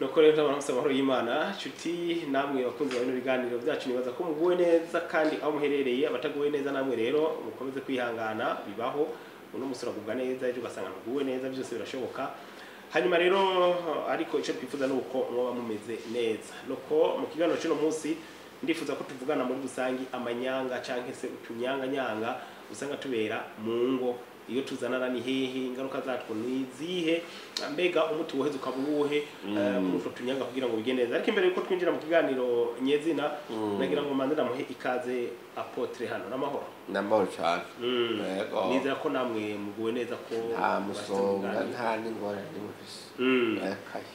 nuko rero ndabaramutse amahoro y'imana nshuti namwe bakunzi ba bino biganiro byacu nibaza ko muguwe neza kandi aho muherereye abataguwe neza namwe rero mukomeze kwihangana bibaho uno munsi uragubwa neza ejo ugasanga ntuguwe neza byose birashoboka. Hanyuma rero ariko icyo twifuza ni uko muba mumeze neza. Nuko mu kiganiro cy'uno munsi ndifuza ko tuvugana muri rusange amanyanga cyangwa se utunyanganyanga usanga tubera mu ngo. Iyo tuzanana ni hehe ingaruka zatwo ni izihe mbega umuti woheze ukaba uwuhe? Eh, muri utwo tunyanga kugira ngo bigende neza. Ariko imbere yuko twinjira mu kiganiro nyezina nagira ngo manze ndamuhe ikaze apotre hano n'amahoro? N'amahoro cyane. Yego. nizera ko namwe muguwe neza ko nta musonga nta n'ingorane mufise Mm.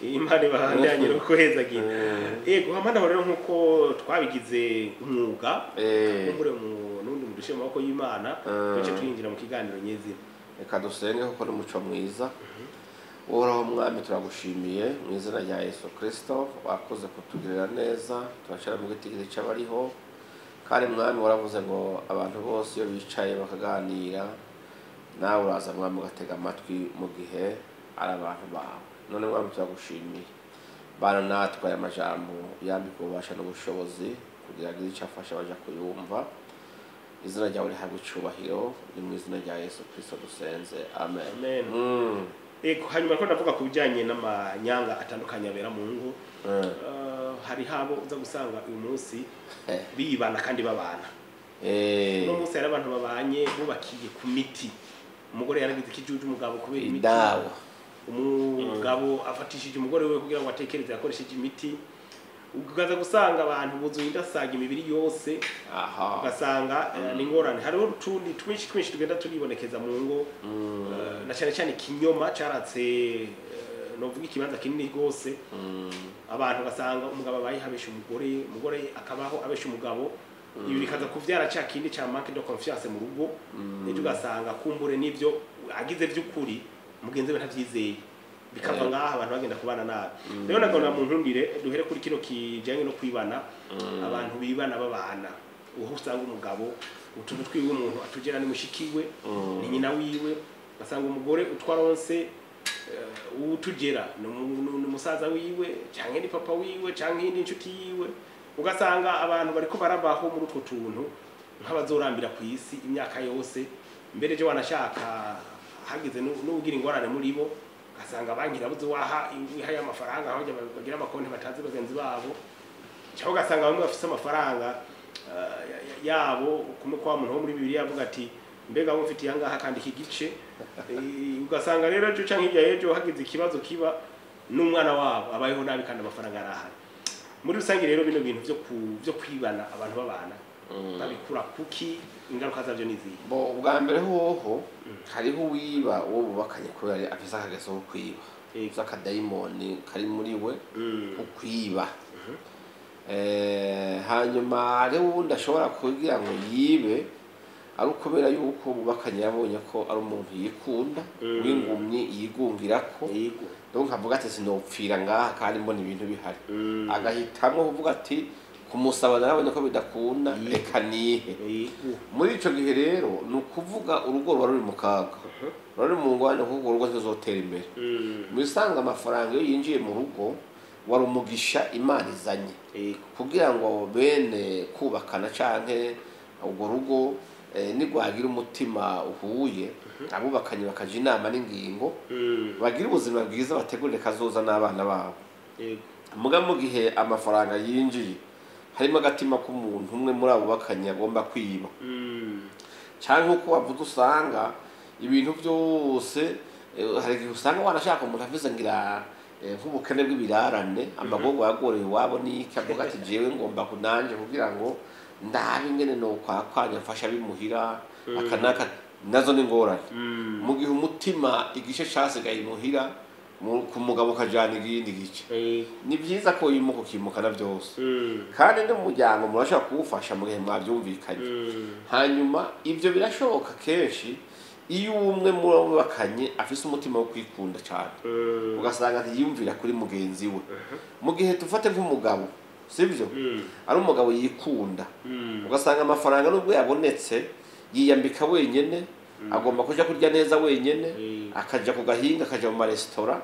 Imana ibahandanye no kuhezagira Mm. yego hamana rero nk'uko twabigize umwuga Eh, kumbure mu n'undi mu dushyire mu maboko y'imana Mm. duce twinjira mu kiganiro nyezina reka dusenge kuko n'umuco mwiza. Uhoraho mwami turagushimiye mu izina rya yesu kirisito wakoze kutugirira neza turashyira mu gitigiri cy'abariho. Kandi mwami waravuze ngo abantu bose iyo bicaye bakaganira nawe uraza mwami ugatega amatwi mu gihe ari abantu bawe none mwami turagushimiye bana natwe aya majambo yambika ububasha n'ubushobozi kugira ngo icyo afasha baja kuyumva izina ryawe rihabwe icyubahiro ni mu izina rya yesu kirisito dusenze amen. Mm. yego hanyuma ko ndavuga ku bijyanye n'amanyanga atandukanye abera mu ngo Mm. eh, hari habo uza gusanga uyu munsi Eh. bibana kandi babana. Eh. uno munsi hari abantu babanye bubakiye ku miti. Umugore yaragize ikijuju umugabo kubera imiti. Umugabo afatishije umugore we kugira ngo atekereze yakoresheje imiti. Ugaza gusanga abantu buzuye indasaga imibiri yose ugasanga eh, ni ingorane hariho utundi twinshi twinshi tugenda turibonekeza mu ngo. Mm. na cyane cyane ikinyoma cyaratse novuga ikibanza kinini rwose. Mm. abantu ugasanga umugabo abaye habesha umugore umugore akabaho abesha umugabo. Ibi bikaza kuvyara cya kindi cya manque de confiance mu rugo. Ejo ugasanga kumbure n'ibyo agize by'ukuri mugenzi we ntabyizeye bikava Eh. ngaha abantu bagenda kubana nabi. Rero nagona mu ntundire duhere kuri kino kijanye no kwibana. Abantu bibana babana. Uho usanga umugabo utuntu twiwe umuntu atugera ni mushikiwe ni nyina wiwe. Ugasanga umugore utwaronse eh, uwutugera ni umu- ni umusaza wiwe cyangwa ni papa wiwe cyangwa iyindi nshuti yiwe. Ugasanga abantu bariko barabaho muri utwo tuntu nk'abazorambira ku isi imyaka yose mbere je wanashaka hagize nu- n'ugira ingorane muri bo ugasanga banki irabuze waha wihaye amafaranga aho bagira amakonti batazi bagenzi babo. Cyangwa ugasanga bamwe bafite amafaranga eh, ya- ya- yabo kumwe kwa muntu wo muri bibiri yavuga ati mbega wowe ufite iyangaha kandi iki gice? Eh, ugasanga rero ejo cyangwa hirya y'ejo hagize ikibazo kiba n'umwana wabo. Abayeho nabi kandi amafaranga arahari. Muri rusange rero bino bintu byo byo kwibana abantu babana babikura kuki? Ingaruka zabyo ni izihe bo ubwa mbere hoho hariho uwiba uwo bubakanye kubera afite akageso ko kwiba. Yego. afise akadayimoni kari muri we ukwiba ko kwiba. Eh, hanyuma hariho uwundi ashobora kugira ngo yibe ari ukubera yuko bubakanye yabonye ko ari umuntu yikunda Mm. w'ingumyi yigungirako. Yego donc avuga ati sinopfira ngaha kandi mbona ibintu bihari. Mm. agahitamwo kuvuga ati kumusaba narabonye ko bidakunda reka nihe. Muri ico gihe rero ni ukuvuga urugo ruba ruri mu kaga. Ruba ruri mu ngwane kuko urwo rugo ntizotera imbere. Mm. mu bisanzwe amafaranga iyo yinjiye mu rugo wari umugisha imana izanye. Kugira ngo bene kubakana canke urwo rugo eh, nigwagira umutima uhuye. Abubakanye bakaja inama n'ingingo. Mm. bagire ubuzima bwiza bategurire kazoza n'abana babo. Muga mu gihe amafaranga yinjiye harimo agatima k'umuntu umwe muri abo bakanye agomba kwiba. Mm. cyangwa uko wavuze usanga ibintu byose eh, hari igihe usanga wanashaka umuntu avuze ngira eh, nk'ubukene bw'ibirarane amagorwa yagoreye iwabo n'iki avuga ati jewe ngomba kunanje kugira ngo ndabe ingene nokwakwanya mfasha bimuhira akanaka na zo ni ngorane Mm. mu gihe umutima igice casigaye imuhira mu- ku mugabo ukajana ikindi gice yego ni byiza ko yimuka ukimukana byose Mm. kandi n'umuryango murashobora kuwufasha mu gihe mwabyumvikanye Mm. hanyuma ibyo birashoboka kenshi iyo umwe muri abo bakanye afise umutima wo kwikunda cyane Mm. ugasanga ntiyumvira kuri mugenzi we mu gihe tufate nk'umugabo sibyo Mm. ari umugabo yikunda Mm. ugasanga amafaranga nubwo yabonetse yiyambika wenyene agomba kuja kurya neza wenyene Eh. akaja ku gahinga akaja mu maresitora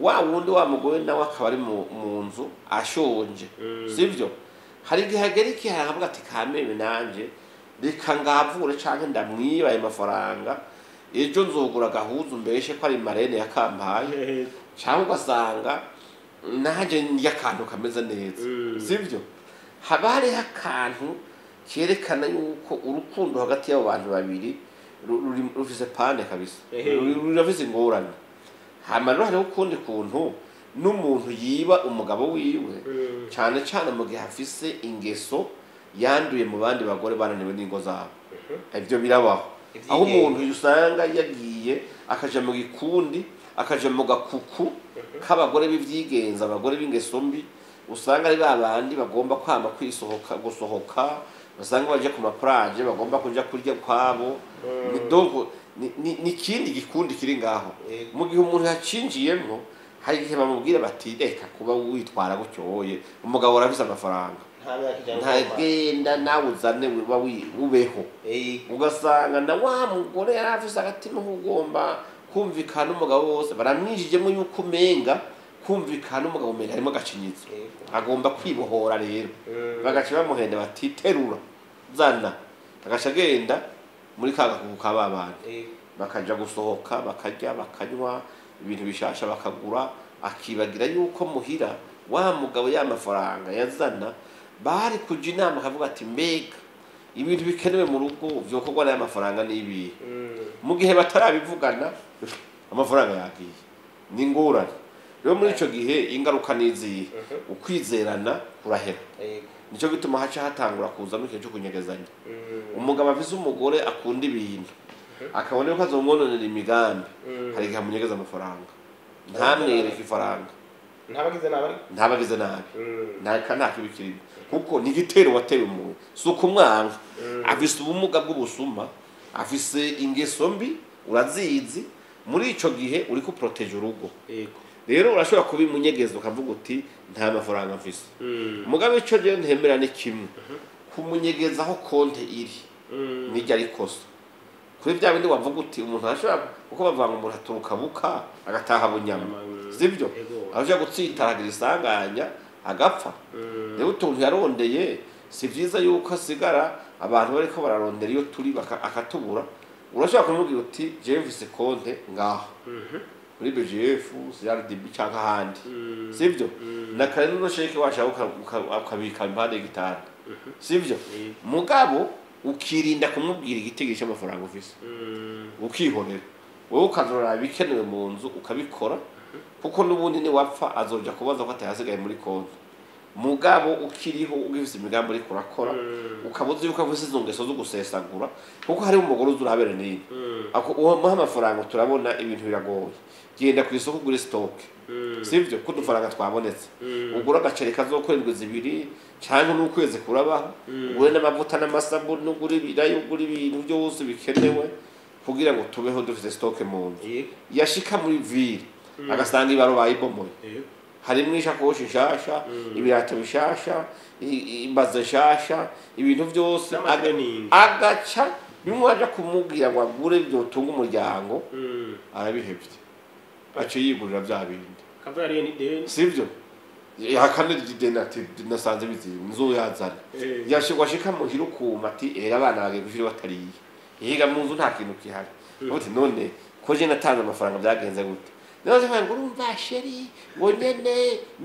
wa wundi wa mugore nawe akaba ari mu nzu ashonje Mm. sivyo hari igihe hagera igihe aravuga ati kameme nanje reka ngavure canke ndamwiba ayo mafaranga ejo nzogura agahuzu mbeshe ko ari marene yakampaye Eh, cyangwa ugasanga nanjye ndya akantu kameze neza Mm. sibyo haba hariho akantu kerekana yuko urukundo hagati y'abo bantu babiri ru- ruri- rufise pande kabisa. Rurafise ingorane. Rero hariho ukundi kuntu n'umuntu yiba umugabo wiwe Mm. cyane cyane mu gihe afise ingeso yanduye mu bandi bagore bananiwe n'ingo zabo. Ibyo birabaho. Aho umuntu usanga yagiye akaja mu gikundi akaja mu gakuku k'abagore b'ivyigenza abagore b'ingeso mbi usanga ari ba bandi bagomba kwama kwisohoka gusohoka usanga baje ku maplaje bagomba kuja kurya kwabo. Ni donc ni- ikindi gikundi kiri ngaho. Mu gihe umuntu yacinjiyemwo hari igihe bamubwira bati reka kuba witwara gutyoye umugabo arafise amafaranga. Ntagenda nawe uzane ubeho. Eh, ugasanga na wa mugore yari afise agatima k'ugomba kumvikana n'umugabo wose baramwijijemo yuko umenga kumvikana n'umugabo umenga. Harimo agacinyitso. Agomba kwibohora rero. Mm. bagaca bamuhenda bati terura zana agaca agenda muri ka gakuku ka ba bantu Eh, bakaja gusohoka bakarya bakanywa ibintu bishasha bakagura. Akibagira yuko muhira wa mugabo ya mafaranga yazana bari kuja inama akavuga ati mbega. Ibintu bikenewe mu rugo vyokorwa n'aya mafaranga n'ibihe mm. mu gihe batarabivugana amafaranga yagiye. Ni ingorane rero muri ico gihe ingaruka n'izihe ukwizerana kurahera Yego. nico gituma haca hatangura kuza n'ikintu cyo kunyegezanya. Mm. umugabo afise umugore akunda ibintu. Akabona yuko azomwononera imigambi. Mm. hari igihe amunyegeza amafaranga. Ntamwereke ifaranga. Ntabagize nabi. Ntabagize nabi Mm. nta kibi kirimo kuko ni igitero watewe umuntu. Si ukumwanga afise ubumuga bw'ubusuma afise ingeso mbi urazizi. Muri ico gihe uriko uproteje urugo. Rero urashobora kubimunyegeza ukavuga uti nta mafaranga mfise. Mm. mugabe ico rero ntemera ni kimwe. Kumunyegeza aho konte iri nijya ari kosa. Kuri bya bindi wavuga uti umuntu arashobora kuko bavuga ngo umuntu aturuka buka agataha bunyama. Sibyo arashobora gutsitaragira isanganya agapfa. Mm. rero utuntu yarondeye si byiza yuko asigara abantu bariko bararondera iyo turi akatubura. Urashobora kumubwira uti mfise konte ngaho. Mhm. muri bgf crdb canke ahandi. Mm. sibyo Mm. na kare nuno sheke washaka uka- uka- ukabika impande y'igitanda. Sibyo Yego. mugabo ukirinda kumubwira igitigiri cy'amafaranga ufise. Ukihorera. Wowe ukazorora ibikenewe mu nzu ukabikora kuko n'ubundi niwapfa azoja kubaza ko atahasigaye muri konti. Mugabo ukiriho ugifise imigambi uriko urakora Mm. ukaba uzi yuko afise izo ngeso zo gusesagura kuko hariho umugore uzi urahabere nini. Mm. ako uwamuha amafaranga turabona ibintu biragoye. Genda ku isoko sitoke Mm. sivyo ko udufaranga twabonetse. Ugura agaceri kazokwera indwi zibiri canke n'ukwezi kurabaho. Ugure n'amavuta n'amasabuni ugure ibirayi ugure ibintu byose bikenewe kugira ngo tubeho dufite sitoke mu nzu. Yashika muri vire agasanga Yego. harimwo ishakoshi nshasha ibirato bishasha i- imbaze nshasha ibintu byose agaca bimwe aja kumubwira ngo agure byotunga umuryango arabihevye aca yigurira vya bindi didena ati nasanze biziye nzoyazana Eh. yashigwashika muhira ukuma ati erega abana bagiye gushira batariye yiga mu nzu nta kintu kihari uti none ko je natanze amafaranga byagenze gute none ngo urumva sheri ngo nyene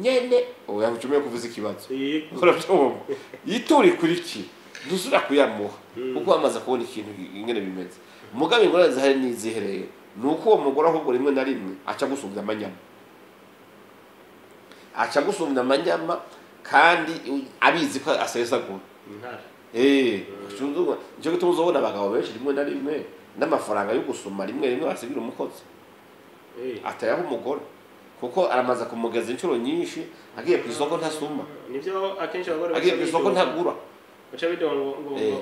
nyene oya ucumeye kuvuza ikibazo urabyumva yituri kuri ki dusura kuyamuha kuko amaze kubona ikintu ingene bimeze mugabe ingorane zihari n'izihereye ni uko uwo mugore ahubwo rimwe na rimwe aca gusumbya amanyama aca gusumbya amanyama kandi abizi ko asesagura ni cyo gituma uzobona abagabo benshi rimwe na rimwe n'amafaranga yo gusuma rimwe rimwe basigira umukozi Atayaho umugore. Kuko aramaze kumugeza inshuro nyinshi agiye ku isoko ntasuma agiye ku isoko ntagura. Ngo ngo ngo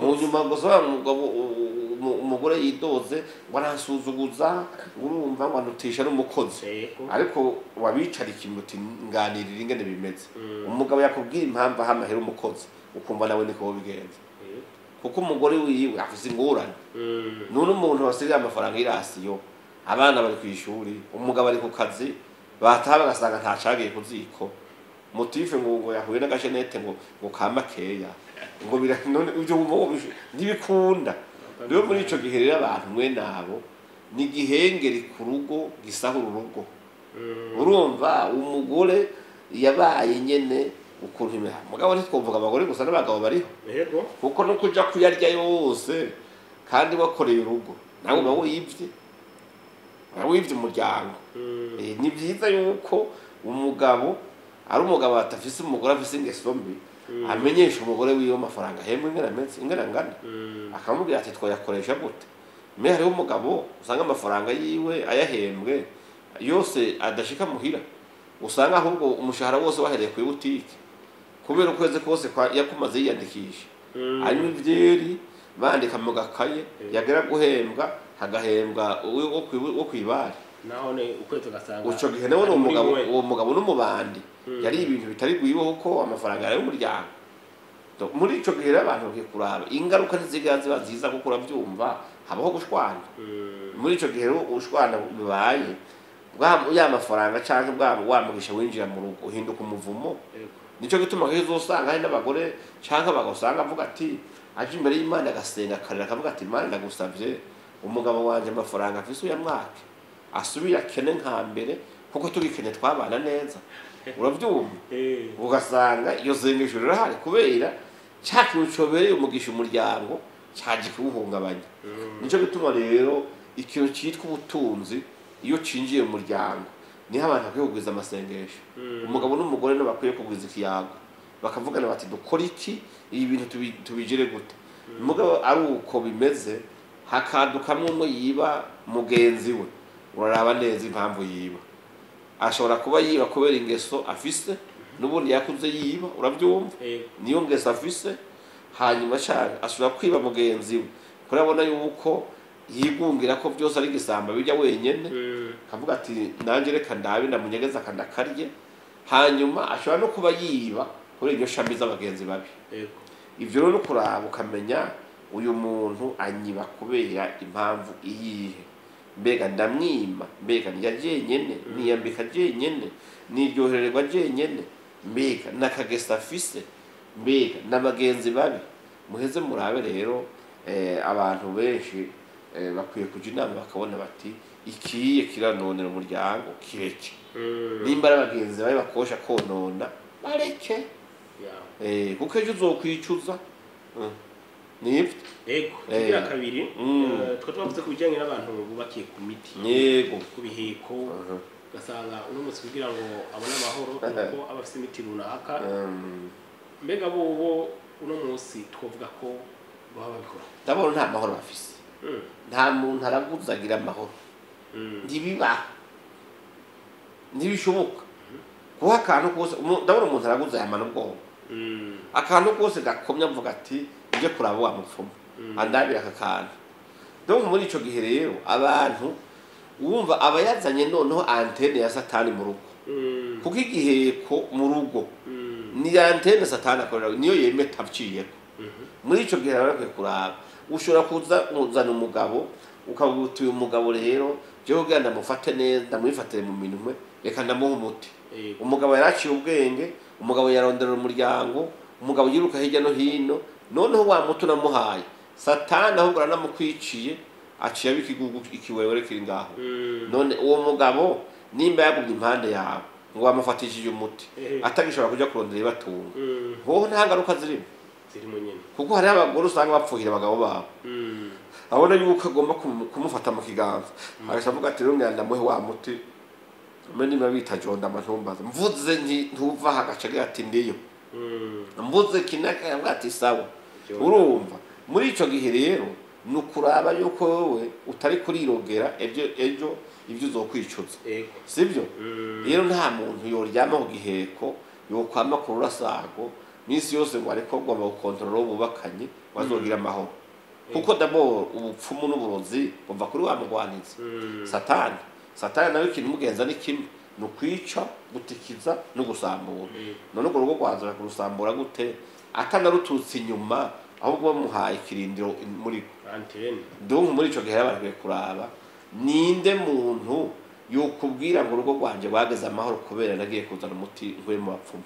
mu nyuma umu- umugore yidoze ngo aransuzuguza ngo urumva ngo anutisha n'umukozi. Ariko wabicara ikintu uti nganirira ingene bimeze. Mm. umugabo yakubwira impamvu aha amahera umukozi. Ukumva nawe niko bigenza kuko umugore wiwe afise ingorane Mm. none umuntu wasigaye amafaranga y'irasiyo abana bari ku ishuri umugabo ari ku kazi bataha bagasanga ntacagiye ku ziko motife ngo ngo yahuye n'agashenete ngo ngo kamakeya ngo bira none ibyo ngo ntibikunda. Rero muri ico gihe rero abantu mwe nabo ni igihengeri ku rugo gisahura urugo Mm. urumva umugore yabaye nyene ukuntu imera. Mugabo ntitwovuga abagore gusa n'abagabo bariho. Kuko no kuja kuyarya yose kandi wakoreye urugo nawe uba wivye uba wivye umuryango. Mm. Eh, ni byiza yuko umugabo ari umugabo atafise umugore afise ingeso mbi amenyesha umugore wiwe amafaranga ahembwa ingana ameze ingana angana. Mm. akamubwira ati twayakoresha gute? Mbe hariho umugabo usanga amafaranga yiwe ayahembwe yose adashika muhira. Usanga ahubwo umushahara wose wahereye ku butike. Kubera ukwezi kose yakumaze yiyandikisha. Mm. hanyuma ivyeri bandika mu gakaye yagera guhembwa hagahembwa wo ukwezi ugasanga uco gihe nawe ari uwo mugabo n'umubandi Mm. yari ibintu bitari bwiwe kuko amafaranga yari umuryango muri ico gihe rero abantu bakwiye kuraba ingaruka ntiziga ziba nziza kuko uravyumva habaho gushwana. Mm. muri ico gihe rero ubushwana bibaye ya mafaranga canke bwa wa mugisha winjira mu rugo uhinduka umuvumo. Nico gituma kenshi uzosanga hari n'abagore canke abagabo usanga avuga ati aje imbere y'imana agasenga akarira akavuga ati imana ndagusavye. Umugabo wanje amafaranga afise uyamwake asubire akene nka mbere kuko tugikene twabana neza. Uravyumva Eh. ugasanga iyo sengesho rirahari kubera ca kintu umugisha umuryango caje kuwuhungabanya Mm. nico gituma rero ikintu citwa ubutunzi iyo cinjiye mu muryango ni ho abantu bakwiye kugwiza amasengesho. Mm. umugabo n'umugore nibo bakwiye kugwiza ikiyago. Bakavugana bati dukora iki? Ibi bintu tubi- tubigire gute? Umugabo ari uko bimeze hakadukamwe umwe yiba mugenzi we. Uraraba neza impamvu yiba. Ashobora kuba yiba kubera ingeso afise n'ubundi yakuze yiba urabyumva? Niyo ngeso afise hanyuma cyane ashobora kwiba mugenzi we. Kuko abona yuko yigungira ko byose ari igisamba bijya wenyene. Mm. akavuga ati nanjye reka ndabe ndamunyegeza akandakarye hanyuma ashobora no kuba yiba kuri iryo shami z'abagenzi babi. Ibyo rero no kuraba ukamenya uyu muntu anyiba kubera impamvu iyihe mbega ndamwima mbega ndya jenyene niyambika jenyene niryohererwa jenyene mbega nakagesa afise mbega n'abagenzi babi muheze murabe rero eh, abantu benshi eh, bakwiye kuja inama bakabona bati ikiye kiranonera umuryango kireke Mm. nimba ari abagenzi babi bakosha konona bareke. Eh, kuko ejo uzokwicuza Mm. Ni byo Yego. Eh. Kigira kabiri. Mm. eh, Twa twavuze ku bijyanye n'abantu bubakiye ku miti. yego Ku biheko. Ugasanga uno munsi kugira ngo abone amahoro Eh. kuko aba afite imiti runaka Mm. mbega bobo uno munsi twavuga ko baba babikora ndabona nta mahoro bafise Mm. nta muntu araguza agira amahoro ntibibaho ntibishoboka kuba akantu kose ndabona umuntu araguza yamana ubwoba akantu kose gakomye avuga ati njye kuraba wa mupfumu andabira aka kantu donc muri ico gihe rero abantu wumva aba yazanye noneho antene ya satani mu rugo kuko igiheko mu rugo ni antene satani akorera niyo yemeta aciyeko Mhm. muri ico gihe rero bakwiye kuraba ushobora kuza kuzana umugabo ukavuga uti uyu mugabo rero jewe kugira ndamufate neza ndamwifatire mu minwe reka ndamuha umuti umugabo yaraciye ubwenge umugabo yaronderera umuryango umugabo yiruka hirya no hino noneho wa muti unamuhaye satani ahubwo aranamukwiciye aciye ikigugu ikiwewere kiri ngaho. Mm. none uwo mugabo nimba yagumye impande yawe ngo wamufatishije umuti atagishobora kuja kurondera ibatunga Mm. wowe nta ngaruka zirimo. Kuko hariho abagore usanga bapfuhira abagabo babo. Mm. abona yuko agomba kumu- kumufata mu kiganza. Agaca avuga ati rero ndamuhe wa muti mbe niba bita jondama ntumbaze mvuze ntuva aha agira ati ndiyo. Mvuze kinaka ati sawa. Urumva muri ico gihe rero ni ukuraba yuko wowe utari kurirogera ejo ejo ibyo uzokwicuza. Yego. sibyo? Mm. rero nta muntu yoryama ku giheko yokwama ku rurasago minsi yose ngo ariko agomba gukontorora uwo bubakanye wazogira amahoro. Kuko dabo ubupfumu n'uburozi buva kuri wa mugwanizi Mm. satani. Satani nawe ikintu imugenza ni kimwe. Ni ukwica gutikiza no gusambura Mm. none urwo rugo rwanzura kurusambura gute? Atanarututse inyuma ahubwo bamuhaye ikirindiro muri antene donc muri ico gihe yabagiye kuraba. Ninde muntu yokubwira ngo urugo rwanje rwageze amahoro kubera nagiye kuzana umuti nkuye mu bapfumu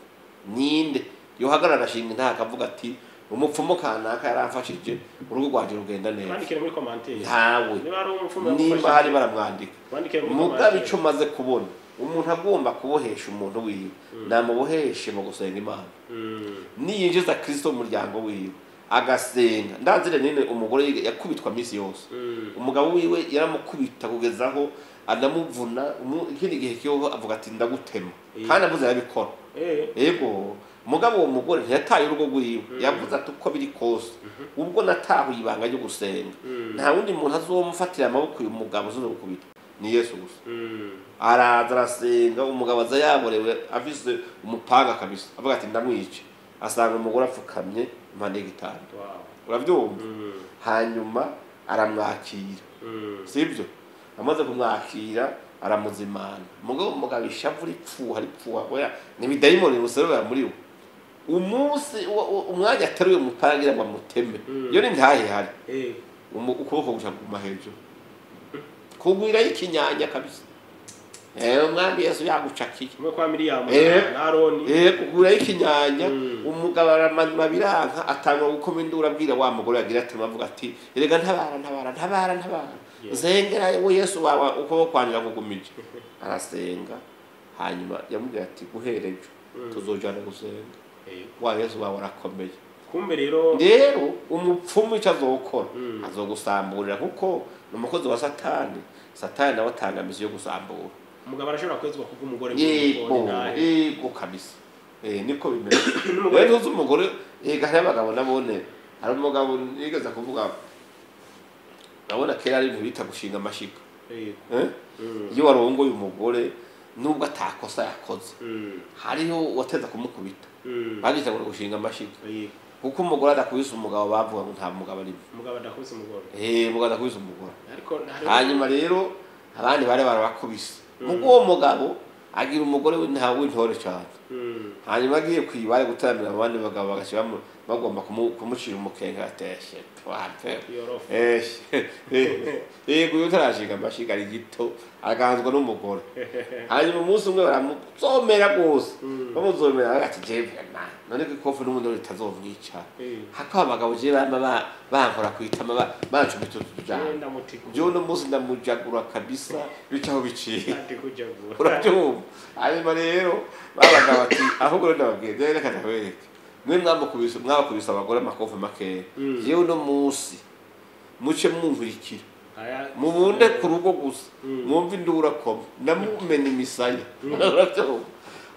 ninde? Yohagarara agashinga intaha akavuga ati umupfumu kanaka yaramfashije urugo rwanje rugenda neza. Ntawe. Niba hari baramwandika. mugabe commentaire ico maze kubona. Umuntu agomba kubohesha umuntu wiwe. Namuboheshe mu gusenga imana. Mm. niyinjiza kristo mu muryango wiwe. Agasenga. Ndanzire nene umugore yakubitwa minsi yose. Mm. umugabo wiwe yaramukubita kugeza aho anamuvuna ikindi gihe kiyoho avuga ati ndagutema. Kandi avuze arabikora. Eh. Yego mugabo uwo mugore ntiyataye urugo rwiwe. Yavuze ati uko biri kose. Ubwo natahuye ibanga ryo gusenga. Mm. nta wundi muntu azomufatira amaboko uyu mugabo uzorukubita ni yesu gusa. Mm. Araza arasenga umugabo aza yaborewe afise umupanga kabisa. Avuga ati ndamwice asanga umugore apfukamye impande y'igitanda. Urabyumva? Mm. hanyuma aramwakira. Mm. sibyo amaze kumwakira aramuzimana mugabo umugabo ishavu ripfuha ripfuha. Oya ni bidayimoni bimuserera muri we. Umunsi umwanya ateruye umupanga agira ngo amuteme. Mm. iyo ni ntahihari eh. Umu- ukuboko guca kuguma hejuru. Kugwirayo ikinyanya kabisa. Umwami yesu yagucakiye kwa miriyamu Eh. na aroni Eh, kugurayo ikinyanya Mm. umugabo aramanura biranka atangwa gukoma induru abwira wa mugore yagira ati avuga ati erega ntabara ntabara ntabara ntabara Yeah. nzengera we yesu wawe ukuboko kwanjye kugumije arasenga hanyuma yamubwira ati guhera ejo Mm. tuzojana gusenga Eh. wa yesu wawe arakomeye kumbe rero rero umupfumu icyo azokora Mm. azogusamburira kuko ni umukozi wa satani satani nawe atanga misi yo gusambura umugabo arashobora kwezwa kuko umugore yego yego kabisa. Eh, niko bimeze. Rero ntuzi umugore? Yega hariho abagabo nabone? Hari umugabo yigeze kuvuga nabona kera ari bita gushinga amashiga yego. Eh? Mm. iyo warongoye umugore nubwo atakosa yakoze. Mm. hariho wateza kumukubita. Mm. bagita ngo gushinga amashiga yego. Kuko umugore adakubise umugabo bavuga ngo nta mugabo arimo. Umugabo adakubise umugore? Eh umugabo adakubise umugore. Hanyuma rero abandi bari barabakubise ubwo uwo mugabo agira umugore w'intore cyane Mm. hanyuma agiye kwibare gutaramira abandi bagabo bagashyira bamu- bagomba kumu- kumucira umukenke ateshe yego iyo utarashinga amashiga ari gito aganzwa n'umugore. Hanyuma umunsi umwe baramuzomera rwose Mm. bamuzomera bagati jewe na none ko ikofu n'ubundi ritazomwica Eh. hako abagabo je bama ba- bankora kwitama ba- bancumita utujana Wenda mutiku. jewe uno munsi ndamujagura kabisa bicaho biciye. Ati kujagura. urabyumva. Hanyuma rero babaga bati ahubwo rero ndababwiye rero reka ndabereke mwe mwamukubise mwabakubise abagore amakofi makeya Mm. jewe uno munsi muce mwumvirikira Aya- mubunde ku rugo gusa. Mm. mwumve induru akoma namumena imisaya.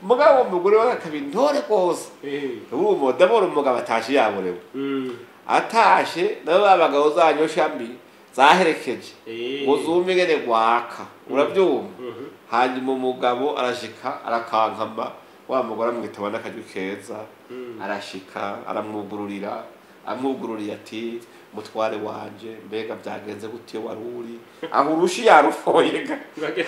Mugabo uwo mugore wakabiri ntore rwose Eh. urumva ndabona umugabo atashe yaborewe Mm. atashe nabo babagabo zanyu shambi zaherekeje. Eh. ngo zume ingene gwaka. Urabyumva? Mhm. hanyuma umugabo arashika arakankama wa mugore amwitaba n'akajwi keza Mm. arashika aramwugururira amwugururiye ati mutware wanje mbega byagenze gute wari uri. Aho urushi yarufoyega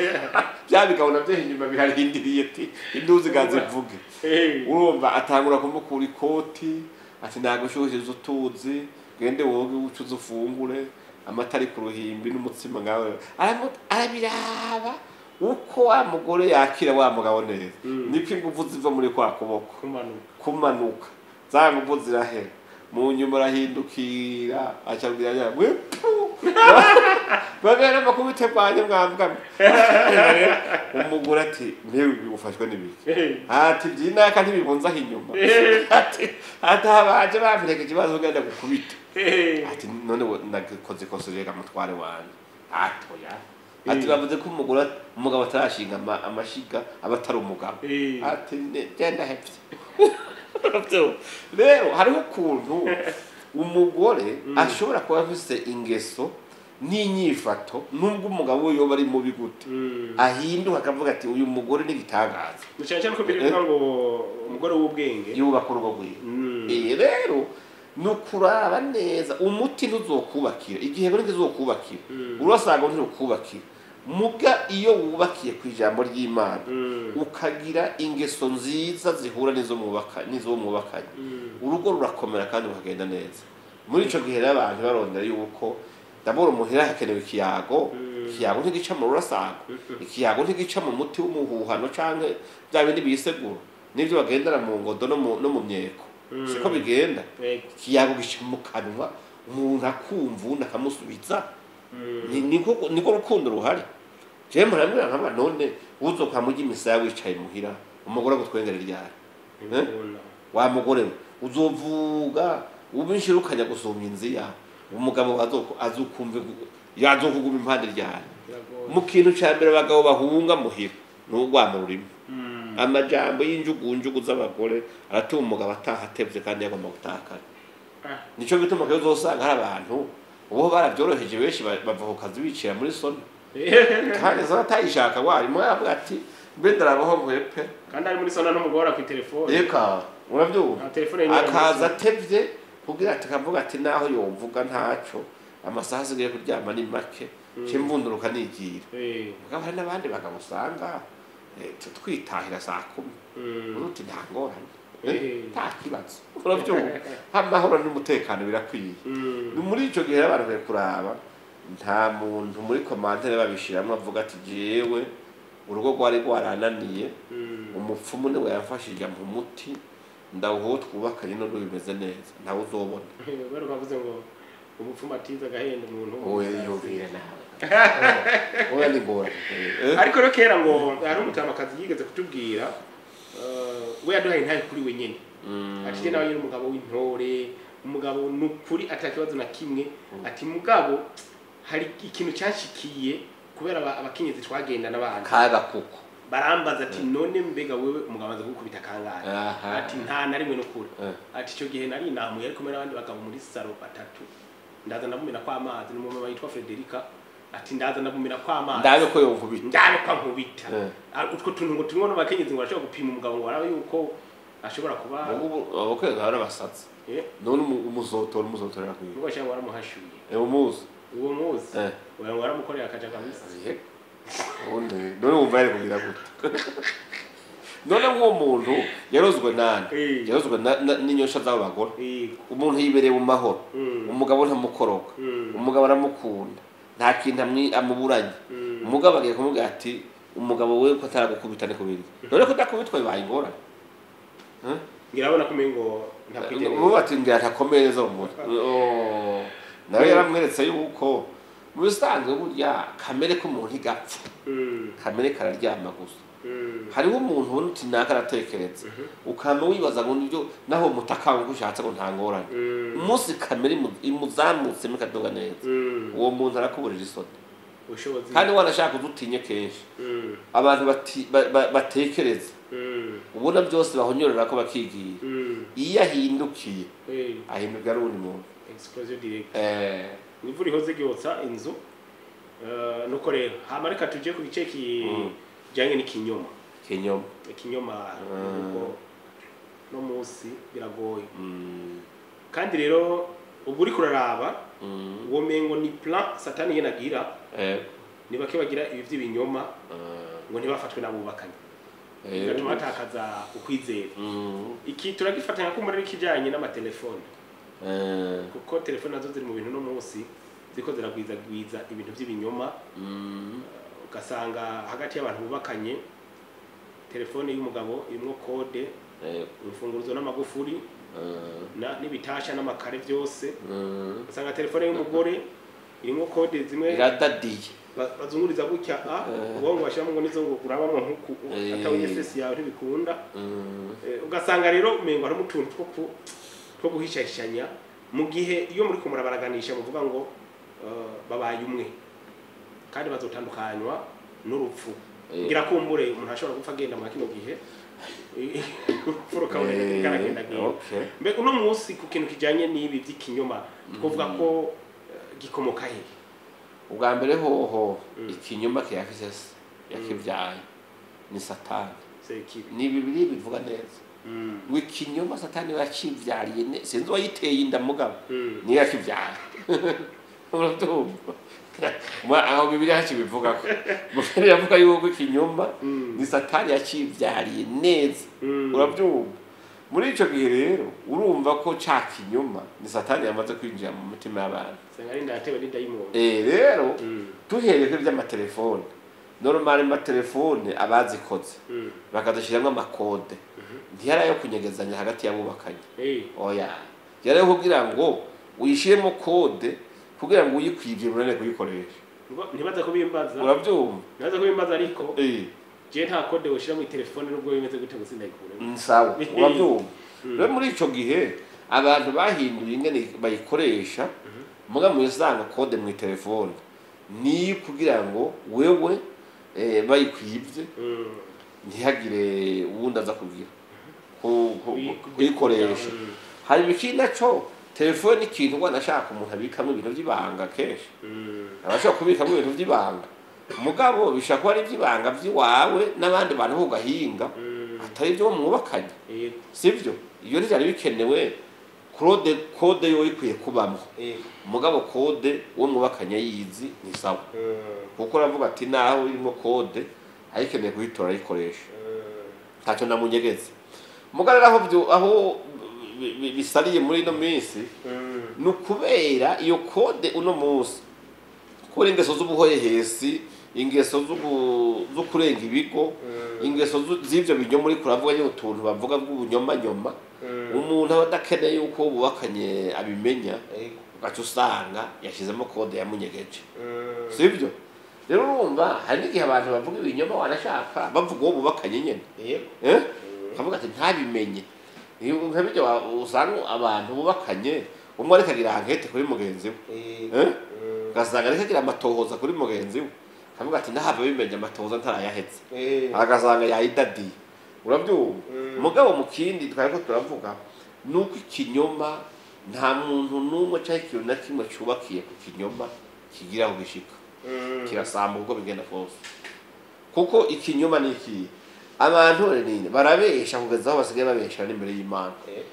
bya bigabo navyo inyuma birarindiriye ati induzi gazivuge Eh. urumva atangura kumukura ikoti ati nagushuhiriza utuzi gende woge ucuze ufungure. Amata ari ku ruhimbi n'umutsima ngawe. Arabiraba. Uko wa mugore yakira wa mugabo neza. Mm. niko ingufu ziva muri kwa kuboko. Kumanuka. za nguvu zirahera. Mu nyuma arahindukira acabwira ya wepu bagana makubite bwanjye mwambwamwe umugore ati mpewe ufashwe n'ibiki? Ati byinaka ntibibunzaho inyuma. Ati ati abaje bampereka ikibazo ngenda gukubita ati none we nakoze ikosa rega mutware wanjye. Atoya ati Eh. bavuze ko umugore umugabo atarashinga ama- amashiga aba atari umugabo Eh. ati "Ne- genda hepfo rero hariho ukuntu umugore ashobora kuba afise ingeso n'inyifato nubwo umugabo we yoba ari mubi gute Mm. ahinduka akavuga ati uyu mugore ni igitangaza Mucyane cyane ko bivuga ngo umugore w'ubwenge. yubaka urugo rwiwe Mm. Eh, rero ni ukuraba neza umuti ntuzokubakira igihe buri ntizokubakira Mm. urasanga ntirukubakira muga iyo wubakiye ku ijambo ry'imana. Mm. ukagira ingeso nziza zihura n'izo mwubaka n'izo mwubakanye. Mm. urugo rurakomera kandi rukagenda neza. Muri ico gihe rero abantu barondera yuko ndabona umuhira hakenewe ikiyago. Mm. ikiyago ntigica mu rurasago. Ikiyago ntigica mu muti w'umuhuhano canke bya bindi bisegura n'ivyo bagendera mu ngodo no mu- myeko. Siko bigenda? Ikiyago gica mu kanwa. Umuntu akumva undi akamusubiza. Ni- niko niko rukundo ruhari. Jewe muramubwira nkaba none uzoka mujya imisaya wicaye muhira umugore agutwengera ryari? Ntibikunda. wa mugore uzovuga ubinshira ukajya gusumba inziya umugabo azo- azokumva yazokuguma impande Biragoye. mu kintu cya mbere abagabo bahunga muhira ni urwamo rurimo Mm. amajambo y'injugunjugu z'abagore aratuma umugabo ataha atevye kandi yagomba gutakara. Ah. nico gituma rero uzosanga hari abantu ubu barabyoroheje benshi ba- bava ku kazi bicira muri soni kandi atayishaka warimo yavuga ati mbe ndarabaho nkwepe kandi ari muri sona n'umugore ku telefone. Eka urabyumva nta telefone nyine akaza atevye kugira ati akavuga ati naho yomvuga ntaco amasaha asigaye kuryama ni make. Ce mvunduruka nigira. Eh, mugabo hari n'abandi bagabo usanga eh, twitahira saa kumi. Mm. uruti nta ngorane. Eh. Eh, nta kibazo. Urabyumva amahoro n'umutekano birakwiye. Mm. ni muri ico gihe abantu bari kuraba nta muntu muri komantere babishiramwo avuga ati jewe urugo rwari rwarananiye Mm. umupfumu ni we yamfashije ampa umuti ndawuho twubakanye none bimeze neza ntawe uzobona bavuze ngo umupfumu atiza agahenda umuntu wowe yumvire nawe wowe ni ngorane Eh? ariko rero kera ngo hari umutamakazi yigeze kutubwira eh, we yaduhaye intahe kuri we nyine Mm. ati nawe nyine umugabo w'intore umugabo ni ukuri atakibazo na kimwe ati mugabo hari ikintu cyanshikiye kubera aba- abakenyezi twagenda n'abana kaga kuko. Barambaza ati none mbega wewe umugabo amaze gukubita kangahe Aha. ati nta na rimwe n'ukuri Eh. ati icyo gihe nari inamuye ari kumwe n'abandi bagabo muri salo batatu ndaza ndamumena ko amazi ni umumama yitwa Frederica. Ati ndaza ndamumena ko amazi ndabe ko yonkubita ndabe ko nkubita. Eh. Ah, utwo tuntu ngo tumwe n'abakenyezi ngo barashobora gupima umugabo ngo barabe yuko ashobora kuba abakwe bari abasatsi. Eh. None umu- umuzotora umuzotorera kwiye ubwo ashobora waramuhashuye umuzi. Uwo muzi? Eh. uwo ngo waramukorera akaja kabisa. Ubundi none wumva yari kugira gute? None nk'uwo muntu yarozwe nande Eh. yarozwe n'inyosha z'abo bagore. Eh, umuntu yibereye mu mahoro. Mm, umugabo ntamukoroka mm, umugabo aramukunda. Nta kintu amuburanye. Mm. umugabo agiye kumubwira ati umugabo we ko ataragukubita ni kubiri none ko udakubitwa bibaye ingorane. Ngirabona ko umengo ntakwigera ubu bati ngira ntakomeye neza mu mutwe. Nawe yaramweretse yuko mu bisanzwe burya kamere k'umuntu igapfa kamere kararyama gusa hariho umuntu ubona uti naka aratekereza ukama wibaza ngo ni byo naho mutakanga uko ushatse ngo nta ngorane umunsi kamere imu- imuzamutsemo ikadoga neza uwo muntu arakuburira isoni kandi wanashaka udutinye kenshi abantu batekereza ubona byose bahonyorera ko bakigira mm. iyo ahindukiye ahinduka ari uwundi muntu explosion direct. Eh, imvura ihoze ryotsa inzu. Eh, nuko rero hama reka tuje ku gice Mm. kijanye n'ikinyoma kinyoma. Ikinyoma Mm. no munsi biragoye. Mm, kandi rero ubu uriko uraraba mm, uwo mengo ni plan satani yena agira eh, ni bake bagira ibi vy'ibinyoma eh, ngo ntibafatwe n'abubakanye. Bigatuma batakaza ukwizera. Mm, iki turagifatanya ko muri kijanye n'amatelefone kuko telefone na zo ziri mu bintu no munsi ziko ziragwizagwiza ibintu by'ibinyoma. Mm, ugasanga hagati y'abantu bubakanye telefone y'umugabo irimo kode eh, urufunguruzo n'amagufuri eh, na- n'ibitasha n'amakare byose. Mm. ugasanga telefone y'umugore irimo kode zimwe iradadiye ba- bazunguriza gutya a Eh. ubwo bashyiramo ngo nizo ngo urabamo nk'uku Eh. atawe fesi yawe ntibikunda. Mm, Eh, ugasanga rero umengo harimo utuntu two two guhishashanya mu gihe iyo muri kumura baraganisha muvuga ngo eh, babaye umwe. Kandi bazotandukanywa n'urupfu. Eh. ngira kumbure umuntu ashobora gupfa agenda muri kino gihe urupfu rukaboneka eh, karagenda agenda okay. mbe uno munsi ku kintu kijanye n'ibi by'ikinyoma twavuga ko eh, gikomoka he? Ubwa mbere hoho Mm. ikinyoma kiyafise se yakivyaye ni satani. Ni bibiri bivuga neza. Mm, ngo ikinyoma satani yakivyariye ne- sinzi uwayiteye inda mugabo niyo Mwa- aho bibiri hakibivuga ko bibiri yavuga yuko ikinyoma ni satani yakivyariye neza urabyumva muri icyo gihe rero urumva ko cya kinyoma ni satani yamaze kwinjira mu mitima y'abantu Eh, rero duhereye kuri by'amatelefone normal amatelefone abazikoze. Mm. bakazishyiramo amakode. Ntiyari ayo kunyegezanya hagati y'abubakanye oya. Yari kugira ngo uyishyiremo kode kugira ngo uyikwibye munane kuyikoresha. Ntibaze kubimbaza urabyumva? Ntibaze kubimbaza ariko je nta kode woshira mu telefone nubwo bimeze gute gusa ndayikure mm, sawa. Urabyumva? Rero muri icyo gihe abantu bahinduye ingene bayikoresha muga muyisanga kode mu telefone. Ni kugira ngo wewe eh, bayikwibye Mm. ntihagire uwundi aza kugira. Kuyikoresha hari ikindi naco telefone ikintu ubona ashaka umuntu abikamo ibintu by'ibanga kenshi abashobora kubikamo ibintu by'ibanga mugabo bishobora kuba ari iby'ibanga by'iwawe n'abandi bantu bo gahinga Mm. atari ibyo mwubakanye Eh, sibyo iyo ntibyari bikenewe kode kode yo ikwiye kubamo eh. mugabo kode uwo mwubakanye yizi ni sawa kuko uravuga ati naho irimo kode ayikeneye kuyitora ayikoresha ntacyo namunyegeze mugabo rero aho bisariye muri ino minsi Mm. ni ukubera iyo kode uno munsi kubera ingeso z'ubuhoyehesi ingeso zo kurenga ibigo Mm. ingeso z'ibyo binyoma uri kuravuga nyine utuntu bavuga bw'ubunyomanyoma Mm. umuntu aba adakeneye yuko bubakanye abimenya Eh. ugaca usanga yashyizemo kode yamunyegeje Mm. sibyo rero urumva hari n'igihe abantu bavuga ibinyoma wanashaka bavuga uwo bubakanye nyine Eh. eh? Ukavuga ati ntabimenye nka bijya usanga abantu bubakanye umwe ariko agira ankete kuri mugenzi we ugasanga ariko agira amatohoza kuri mugenzi we akavuga ati ndahava bimenye amatohoza ntarayahetse agasanga yayidadiye urabyumva Mm. mugabo mu kindi twari ko turavuga ni uko ikinyoma nta muntu n'umwe cyangwa ikintu na kimwe cyubakiye ku kinyoma kigira aho gishika kirasamba uko bigenda kose kuko ikinyoma ni iki abantu barabesha kugeza aho basigaye babesha n'imbere y'imana. Eh.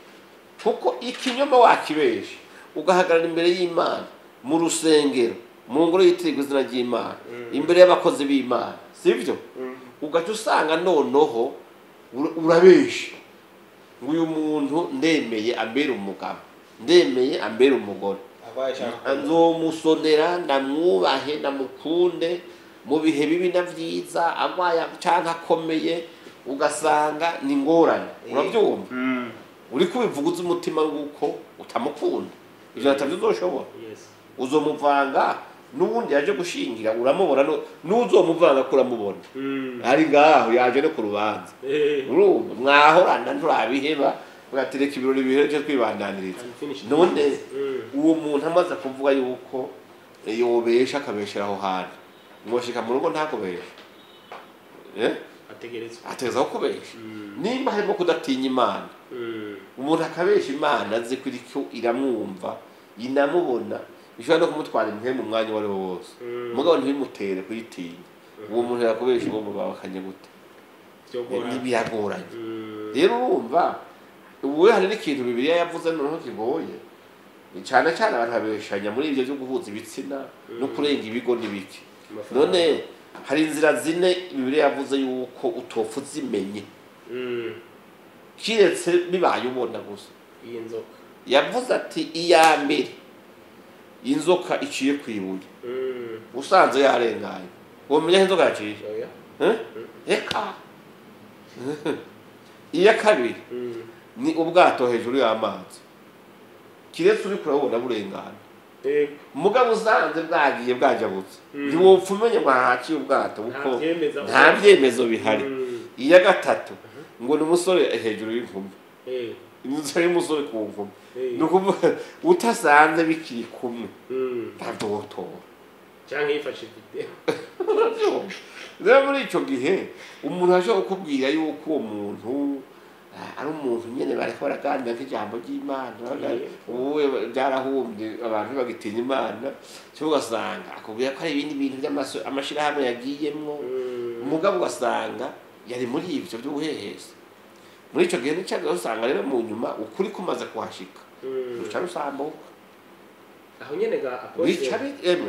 kuko ikinyoma wakibesha ugahagarara imbere y'imana mu rusengero mu ngoro yitirirwa izina ry'imana imbere y'abakozi b'imana sibyo Mm. ugaca usanga noneho ura- urabesha. Ngo uyu muntu ndemeye ambere umugabo ndemeye ambere umugore. Nzomusonera ndamwubahe ndamukunde mu bihe bibi na byiza cyangwa akomeye ugasanga ni ingorane urabyumva? Mm. uri kubivuga uzi umutima nguko utamukunda. Ivyo natavyo uzoshobora Yes. uzomuvanga n'ubundi yaje gushingira uramubona nu- n'uzomuvanga ko uramubona. Mm. ari ngaho yaje no ku rubanza. Eh. mwahorana nturabiheba. Ugatereka ibirori bihereje twibandaniriza Unfinished none uwo muntu amaze kuvuga yuko yobesha akabeshera aho hantu. Mwoshika mu rugo ntakubesha eh? Ategerezwa. Kubesha Mm. nimba harimo kudatinya imana Mm. umuntu akabesha imana azi ko iriko iramwumva inamubona ishobora no kumutwara impuhe mu mwanya uwo ari wo wose. Mm. mugabo ntibimutere kuyitinya uwo muntu yakubesha uwo mubabakanye gute? Vyogora. ntibiragoranye Mm. rero urumva ubu hari n'ikintu bibiliya yavuze noneho kigoye. Cyane cyane abantu babeshanya muri ibyo byo guhuza ibitsina no kurenga ibigo n'ibiki. None hari inzira zine bibiliya yavuze yuko utopfa uzimenye. Mm. kiretse bibaye ubona gusa. Iyi nzoka. Yavuze ati iya mbere. Inzoka iciye ku ibuye. Mm. usanze yarenganye womenya aho inzoka yaciye Oya. Eh? reka. Iya kabiri. Ni ubwato hejuru y'amazi. Kiretse uri kurabona burengana Yego. umugabo usanze bwagiye bwajabutse Mm. ntiwopfa umenya ngo haciye ubwato kuko Nta byemezo bihari Mm. iya gatatu ngo ni umusore hejuru y'inkumi Eh. inzira y'umusore ku nkumi Eh. ni ukuvuga utasanze bikiri kumwe Mm. ntabwo wotora Canke yifashe video. rero muri icyo gihe umuntu ashobora kukubwira yuko uwo muntu ari umuntu nyine bariko baraganira nk'ijambo ry'imana wowe byarahumbye abantu bagitinya imana cyo ugasanga akubwira ko hari ibindi bintu by'amashyirahamwe yagiyemwo umugabo ugasanga yari muri ibyo by'ubuhehesi muri icyo gihe nicyaga usanga rero mu nyuma ukuri kumaze kuhashika ruca rusambuka Aho nyene ga apostle.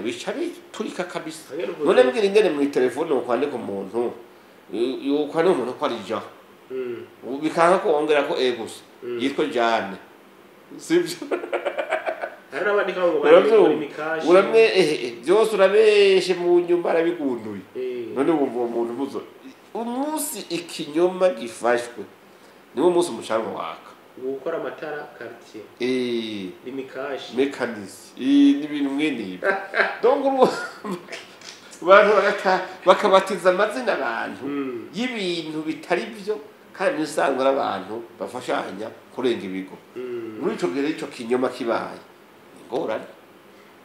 bica biturika kabisa none mbwira ingene mu telefone ukwandika umuntu ukwandika umuntu ko ari ubu bikanga ko wongera ko e gusa yitwa jane sibyo uramwe byose urabeshe mu nyuma arabigunduye none wumva uwo muntu muzo umunsi ikinyoma gifashwe niwo munsi umucanwa waka gukora amatara quartier Eh, imikashi mekanisi Eh, n'ibintu mwene ibyo donc abantu bakabatiza amazina abantu y'ibintu bitari byo kandi ari abantu bafashanya kurenga ibigo Mm. muri ico gihe ico kinyoma kibaye ingorane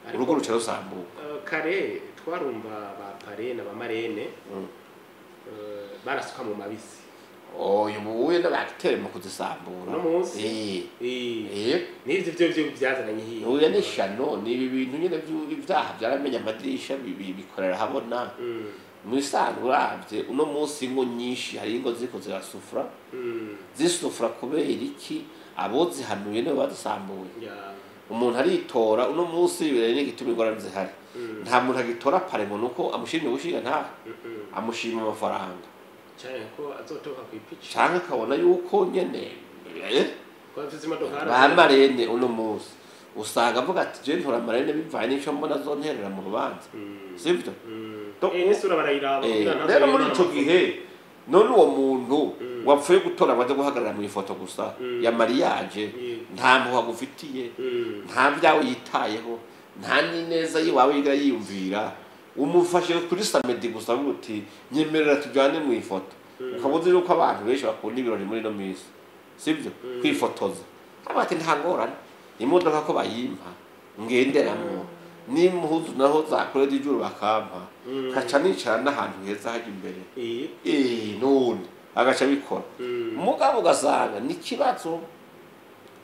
Ariko, urugo ruca rusambuka eh, kare twarumva ba parene ba marene Mm. eh, barasuka mu mabisi oyo buwe n'abagitere mu kuzisambura? Eh, Eh, eh, n'ivyo vyo vyo byazananye hiyo oya ni shano ni ibi bintu nyine ibyaha byaramenya amadirisha bikorera habona Mm. Mu isanzwe uravye uno munsi ingo nyinshi hari ingo ziriko zirasufura. Mm. zisufura kubera iki? Abozihanuye nibo bazisambuye Ya. umuntu aritora uno munsi birari n'igituma ingorane zihari. Mm. nta muntu agitora pare ngo nuko amushimye gushinga ntahe. Mm-mm. amushima amafaranga. Cyane ko azotoka ku ipici canke akabona yuko nyene eh, ko afite imodoka ba marene uno munsi. Usanga avuga ati je ntora marene bivaye n'ico mbona zonterera mu rubanza Mm. sivyo Mm. Do- Eh, Eh, rero muri amafoto. gihe none uwo muntu Mm. wapfuye gutora amaze guhagarara mu ifoto gusa Mm. ya mariage Mm. nta mpuhwe agufitiye Mm. nta byawe yitayeho nta n'ineza yiwawe yiga yiyumvira umufashe kuri samedi gusa uti nyemerera tujyane mu ifoto Mm. ukaba uzi yuko abantu benshi bakunda ibirori muri ino minsi sibyo Mm. kwifotoza aba ati nta ngorane imodoka ko bayimpa ngenderamo n'impuzu naho zakorera ijuru bakampa Mm. kaca nicara n'ahantu heza hajya imbere none agaca abikora Mm. umugabo ugasanga ni ikibazo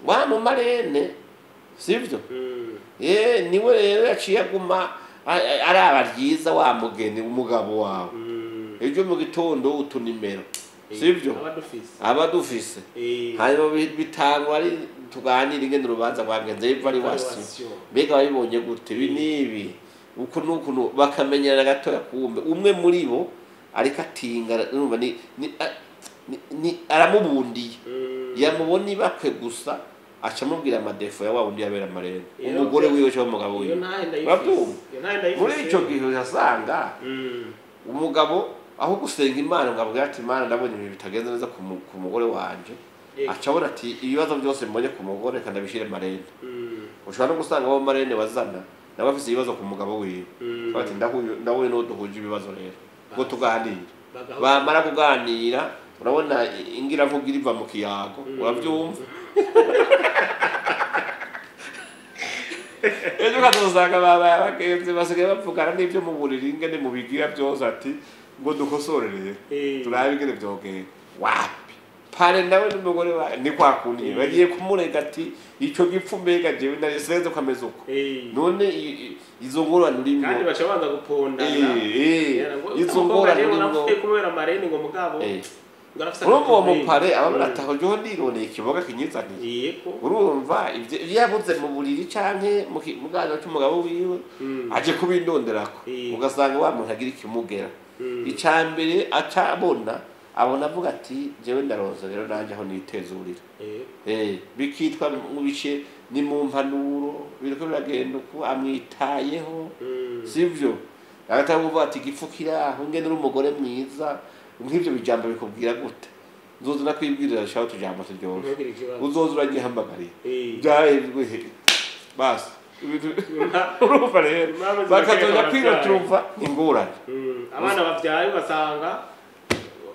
wa mumarene sibyo Mm. Eh, ni we rero yaciye aguma araba ryiza wa mugeni umugabo wawe Mm. ejo mu gitondo utunimero sibyo aba dufise Eh. hanyuma bi- bitangwa ari tuganire ingene urubanza rwagenze evaluation Evaluation. mbega babibonye gute ibi. N'ibi uku n'uku n'uku, bakamenyana gatoya kumbe. Umwe muri bo ariko atinga urumva ni ni- aramubundiye. Mm. yamubona ibakwe gusa aca amubwira amadefo ya wa wundi yabera amarene Iyo umugore wiwe cyangwa umugabo wiwe. ndayifise muri icyo gihe urasanga Mm. umugabo aho gusenga imana ngo avuge ati imana ndabonye ibintu bitagenze neza ku mu- mugore wanje Yego. aca abona ati ibibazo byose mbonye ku mugore reka ndabishyire marene Mm. ushobora no gusanga abo marene bazana nawe afite ibibazo ku mugabo wiwe Mm. Akavuga ati ndahuye n'uwo duhuje ibibazo rero ngo tuganire bamara kuganira urabona ingira mvuga iriva mu kiyago Mm. urabyumva ejo ukazosanga babaye abagenzi basigaye bavugana n'ibyo mu buriri ingene mubigira byose ati ngo dukosore rero turabe ingene vyogenda wapi pare nawe n'umugore wa ni kwa kundi bagiye kumurega ati ico gipfu mbega jewe nasenze ko ameze uko none izo ngorane urimwo kandi baca banza gupondana izo ngorane napfuye kubera marene ngo mugabo urumva uwo mupare aba barataho joho ndirondeye ikiboga kinyizaniye urumva iyo yabuze mu buriri canke mu ki- mu bwana c'umugabo wiwe aje kubindonderako ugasanga wa muntu agira ikimugera Ica mbere aca abona avuga ati jewe ndaronze rero nanje aho nitezurira Eh. Eh, bikitwa mu bice ni mu mpanuro biriko biragenda uko amwitayeho Mm. sivyo? Agatanga kuvuga ati igipfu kiraho ngene uri umugore mwiza. Nk'ivyo bijambo bikubwira gute? Nzoza nakwibwirira shaho tujambo turyoshe. Uzoza uranyihamagariye Eh. byahejwe he basi urumva rero. Bakazoja kwiga turumva ingorane Mm. Abana bavyaye basanga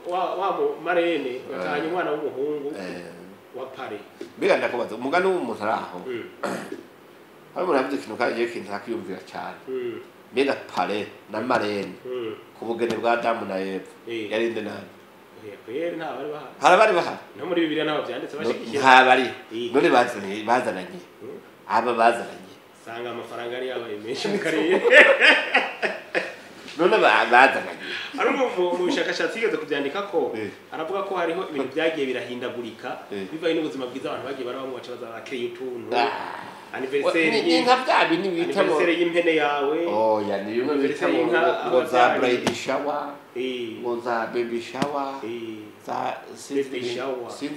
wa marene batanye umwana w'umuhungu wa pare. Mbega ndakubaza umugani w'umuntu ari aho Mm. hari umuntu yavuze ikintu kandi ikintu ntakiyumvira cyane. Mm. mbega pare na marene Mm. ku bugeni bwa damu na eva. Eh. yarinde nabi hari bari bahari. No muri bibiliya nabo byanditse ntabari Eh. none bazanye bazananye aba bazananye sanga amafaranga ari yabaye menshi mu karere none ba- bazananye ariko mu mu bushakashatsi yigeze kubyandika ko Eh. aravuga ko hariho ibintu byagiye birahindagurika Eh. bivanye n'ubuzima bwiza abantu bagiye barabamo baca baza bakereye utuntu Ah. ni ni nka bya bindi bita anniversaire y'impene yawe. Oya ni bimwe bita ngo za bride shower. Eh. Ngo za shower. Eh. Za sinzi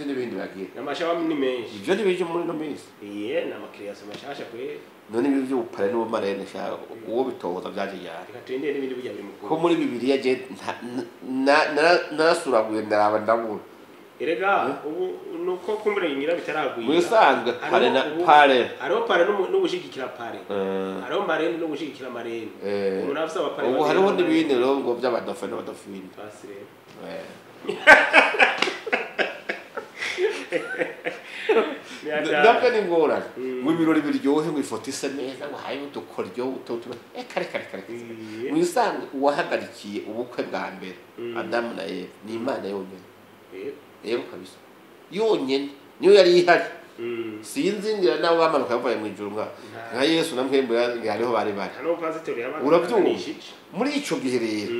n'ibindi- bagira n'amashawa ni menshi. Ibyo ntibije muri ino minsi. Iye ni amakiriyasi mashasha kwe. None ibi by'ubupare n'ubumarene sha uwo bitoza byaje yari ko muri bibiliya je narasuraguye ndaraba ndabura. Erega ubu nuko kumbure ngira bitaragwira mu bisanzwe pare na pare hariho pare n'ugushigikira pare Eh, hariho marene no gushigikira marene. Eh, umuntu afite abapare ubu hariho n'ibindi rero ngo by'abadofe n'abadofini Basi rero. Mm. ngo ibirori biryohe ngo ifoto ise neza ngo haye udukoryo kare kare kare mu bisanzwe uwahagarikiye ubukwe bwa mbere adamu na eva ni imana yonyine rero kabisa yonyine niyo yari ihari sinzi ngira nabo bamanuka bavuye mu ijuru nka yesu na mwembe hariho bari bari Urabyumva? muri icyo gihe rero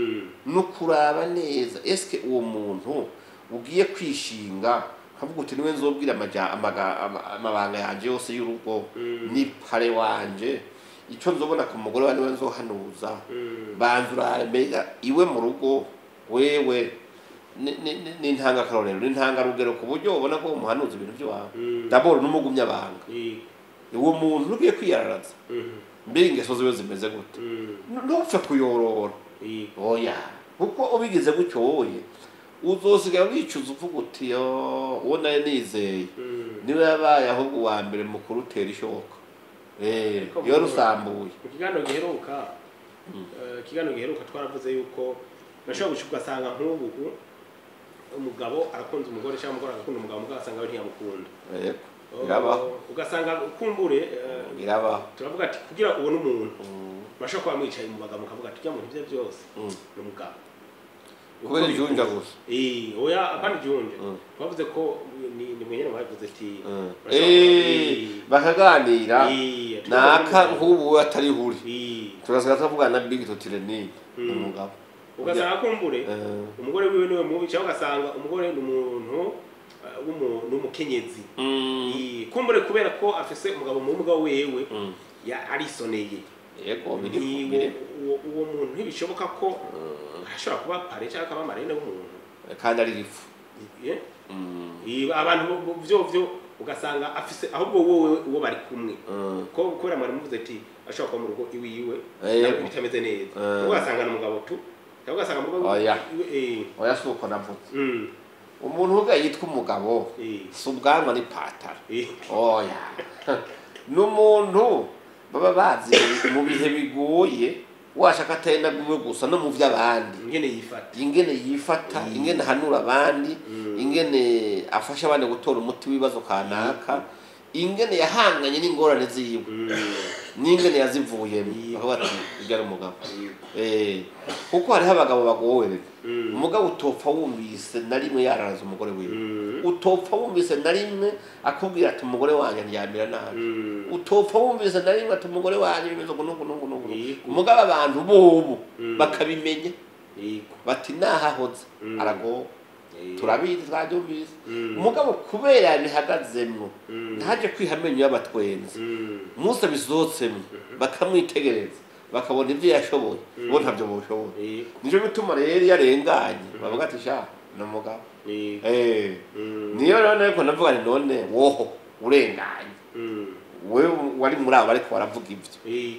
ni ukuraba neza esike uwo muntu ugiye kwishinga kavuga uti ni we nzobwira amabanga yanjye yose y'urugo. Mm. ni pare wanje. Icyo nzobona ku mugore wa ni we nzohanuza Mm. banza urambega iwe mu rugo? Wewe. Ni- intangakarorero ni intangarugero ku buryo ubona ko umuhanuza ibintu by'iwawe Mm. daboro n'umugumya abanga uwo muntu ugiye kwiyararaza. Mm. mbega ingeso ziwe zimeze gute? Mm. ntupfe kuyorora. Oya. Kuko ubigize gutyo wowe uzosigara wicuza uvuga uti uwo na yo nizeye. Mm. ni we yabaye ahubwo uwa mbere mu kurutera ishoka. Eh, iyo mu- rusambuye mu kiganiro giheruka eh, ikiganiro giheruka twaravuze yuko nashobora gushika ugasanga nk'ubu umugabo arakunze umugore cyangwa umugore agakunda umugabo mugabo asanga we ntiyamukunda. Birabaho Oh, ugasanga kumbure eh, birabaho turavuga ati kugira ubone umuntu. Bashobora kuba mwicaye mu bagabo mukavuga ati ujya mu bye byose. Ni umugabo. Kubera ijunja gusa Eh, oya apana ijunja Mm. twavuze ko ni mwenyene mwabivuze ati Mm. Eh, bakaganira Eh, naka umugabo- nk'ubu atari huri. Eh, turasigaza tuvugana na bigi tutire ni ni Mm. umugabo ugasanga kumbure Eh, umugore wiwe ni we mubi cyangwa ugasanga umugore ni umuntu uh, w'umu- ni umukenyezi. Mm, Eh, kumbure kubera ko afise umugabo mu mugabo wewe mm. arisoneye. Yego uwo muntu ntibishoboka ko ashobora kuba pare cyangwa akaba marene w'umuntu kandi ari ifu Mm, abantu byo byo ugasanga afise ahubwo wowe uwo bari kumwe. Mm. ko kubera mwari muvuze ati ashobora kuba mu rugo iwe iwe bitameze neza. Ugasanga ni umugabo tu. Cyangwa ugasanga mu rugo Oya. iwe eh. Oya si uko navuze mm. Umuntu uvuga yitwa umugabo eh. si ubwanwa n'ipataro eh. Oya. Ni umuntu baba bazi mu bihe bigoye washaka bwiwe gusa no mu by'abandi ingene yifata ingene yifata Mm. ahanura abandi Mm. ingene afasha abandi gutora umuti w'ibibazo kanaka ingene yahanganye n'ingorane ziwe Mm. n'ingene yazivuyemo aho bati ujya ari umugabo. Eh, kuko hariho abagabo bagowe rero. Umugabo utopfa wumvise na rimwe yararaza umugore wiwe utopfa wumvise na rimwe akubwira ati umugore wanjye ndyamira nabi utopfa wumvise na rimwe ati umugore wanjye bimeze uku n'uku n'uku n'uku umugabo abantu Mm. bakabimenya bati nahahoze aragowe turabizi twabyumvise umugabo kubera yabihagazemwo Mm. ntaje kwiha amenyo y'abatwenzi umunsi abisohotsemo bakamwitegereza bakabona ibyo yashoboye bo ntabyo boshoboye Yego. ni cyo bituma rero iyo arenganye bavuga ati sha ni umugabo niyo rero ariko navuga ni none woho urenganye wewe wari muri abo ariko baravuga ibyo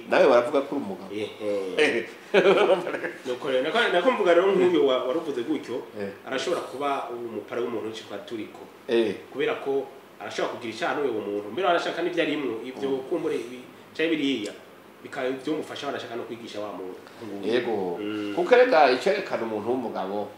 nawe baravuga ko uri umugabo nako mvuga rero nk'uyu wa- waruvuze gutyo arashobora kuba umupara w'umuntu witwa turiko kubera ko arashobora kugira icyaha n'uwo muntu mbere arashaka n'ibyo arimwo ibyo kumbure cyangwa biriya bikaba byomufasha barashaka no kwigisha wa muntu yego Mm. kuko rega icyerekana umuntu w'umugabo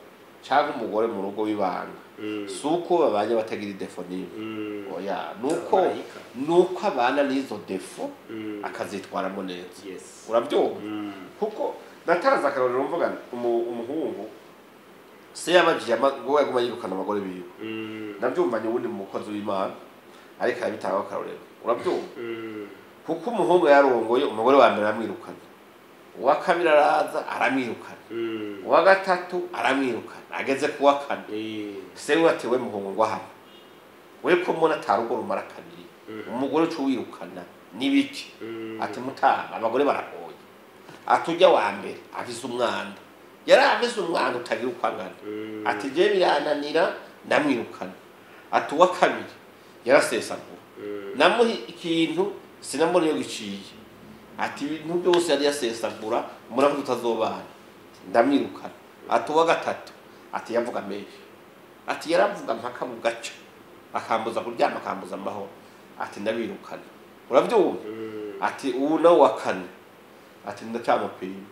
cyangwa umugore mu rugo w'ibanga Mm. si uko babanye batagira idefo Mm. oya ni uko Marayika. ni uko abana n'izo defo Mm. akazitwaramo neza urabyumva Mm. kuko natanze akarorero mvuga umu- umuhungu se yabajije ngo yaguma yirukana abagore biwe Mm. nabyumvanye ubundi mu mukozi w'imana ariko arabitangaho akarorero urabyumva Mm. Kuko umuhungu yarongoye umugore wa mbere aramwirukana. Uwa kabiri araza aramwirukana. Mm. uwa gatatu aramwirukana. Ageze ku wa kane. Eh. se we ati we muhungu ngo hano. We ko mbona atarugo rumara kabiri. Mhm. umugore uca uwirukana n'ibiki Mm. ati mutanga abagore baragoye. Ati ujya wa mbere. Afise umwanda. Yari afise umwanda utagira uko angana. Mm. ati je birananira? Ndamwirukana ati uwa kabiri yarasesagura Mm. namuha ikintu sinamubona iyo giciye. Ati ibintu byose yari yasesagura muravuga tutazobana ndamwirukana. Ati uwa gatatu. Ati yavuga menshi. Ati yaravuga mpaka bugaca akambuza kuryama akambuza amahoro. Ati ndabirukana. Urabyumva? Mm. ati ubu nawe wa kane. Ati ndacyamupima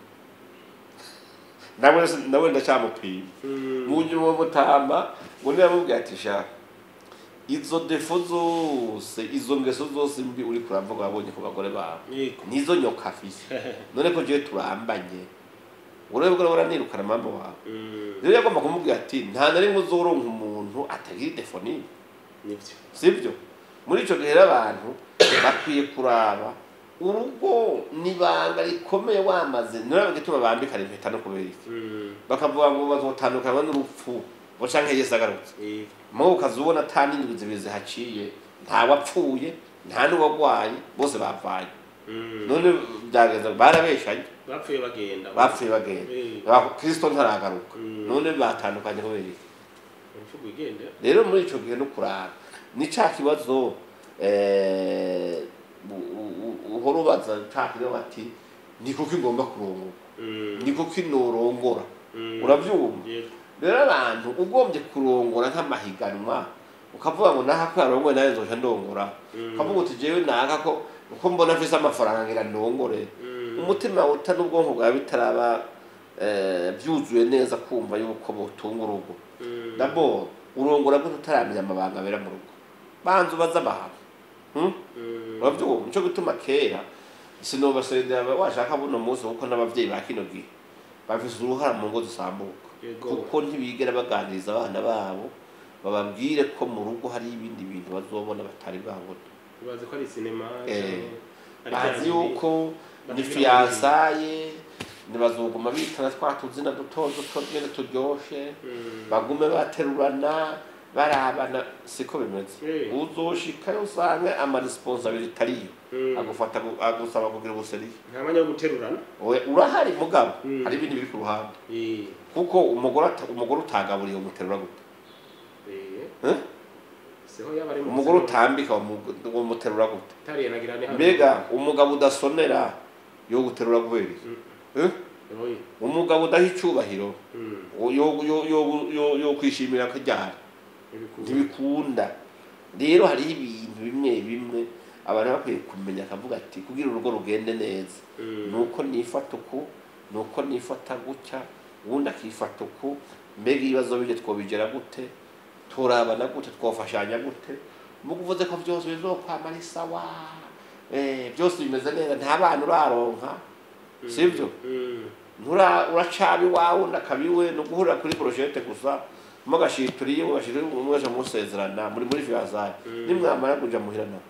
nawe nawe ndacyamupima Mm. mu nyuma mutamba ngo niramubwira ati sha izo defo zose izo ngeso zose mbi uri kuramvuga wabonye ku bagore bawe nizo nyoka afise. None ko jewe turambanye. Urebe bwo uranirukana mama wawe. Mm. rero yagomba kumubwira ati nta na rimwe uzoronka umuntu atagira defo nini. Sibyo? Muri icyo gihe abantu bakwiye kuraba urugo ni ibanga rikomeye wamaze. Niba gituma bambikana impeta no kubera iki Mm. bakavuga ngo bazotandukanywa n'urupfu. Ngo canke yesu agarutse mwo ukaza ubona ata n'indwi zibiri zihaciye nta wapfuye nta n'uwagwaye bose bavanye Mm. none byagenze barabeshanye bapfuye bagenda bapfuye bagenda. Ba- kristo ntaragaruka Mm. none batandukanye kubera iki rero muri icyo gihe no kuraba ni cya kibazo eh, uhora ubaza cya kibazo ati ni kuko igomba kurongora Mm. ni kuko inorongora Mm. urabyumva. Rero abantu ugombye kurongora nk'amahiganwa ukavuga ngo naha ko yarongoye nawe nzoca ndongora ukavuga uti jewe naka ko uko mbona mfise amafaranga ngira ndongore umutima uta n'ubwonko bwawe bitaraba byuzuye neza kumva yuko butunga urugo dabo urongora gute utaramenya amabanga abera mu rugo banza ubaze abantu urabyumva nico gituma kera sinobasendera washaka buno munsi kuko n'abavyeyi ba kino gihe bafise uruhara mu ngo zisambuka. Kuko ntibigera baganiriza abana babo bababwire ko mu rugo hari ibindi bintu bazobona batari babona bazi ko ari sinema Eh, bazi yuko ni fiyansaye ntibazoguma bitana twa tuzina duto duto nyene turyoshe. Mm. bagume baterurana barabana siko bimeze. Eh. uzoshikayo usange amaresponsabilite ariyo. Mm. agufata gu- agusaba kugira ubuseriye nta mwanya wo guterurana? Urahari mugabo? Mm. hari ibindi biri ku ruhande. Eh. Kuko umugore utagaburiye umuterura gute Eh. Umugore utambika wamuterura gute ni mbega umugabo udasonera yo guterura kubera iki Eh? Umugabo udaha icubahiro Mm. yo- kwishimira akaryara Ibikunda. ntibikunda. Rero hariho ibintu bimwe bimwe abantu bakwiye kumenya akavuga ati kugira urugo rugende neza. Mm. nuko nifata uku nuko nifata gutya ubundi akifata uku mbega ibibazo bije twobigera gute turabana gute twofashanya gute mugo uvuze ko byose bizokwama ari sawa eh, byose bimeze neza nta bana uraronka sibyo Mm. ntura uracaba iwawe undi akaba iwe ni uguhurira kuri poroshete gusa mugashituriye mugashituriye mwaje musezerana muri muri fiyansaye Mm. nimwamara kuja muhira nawe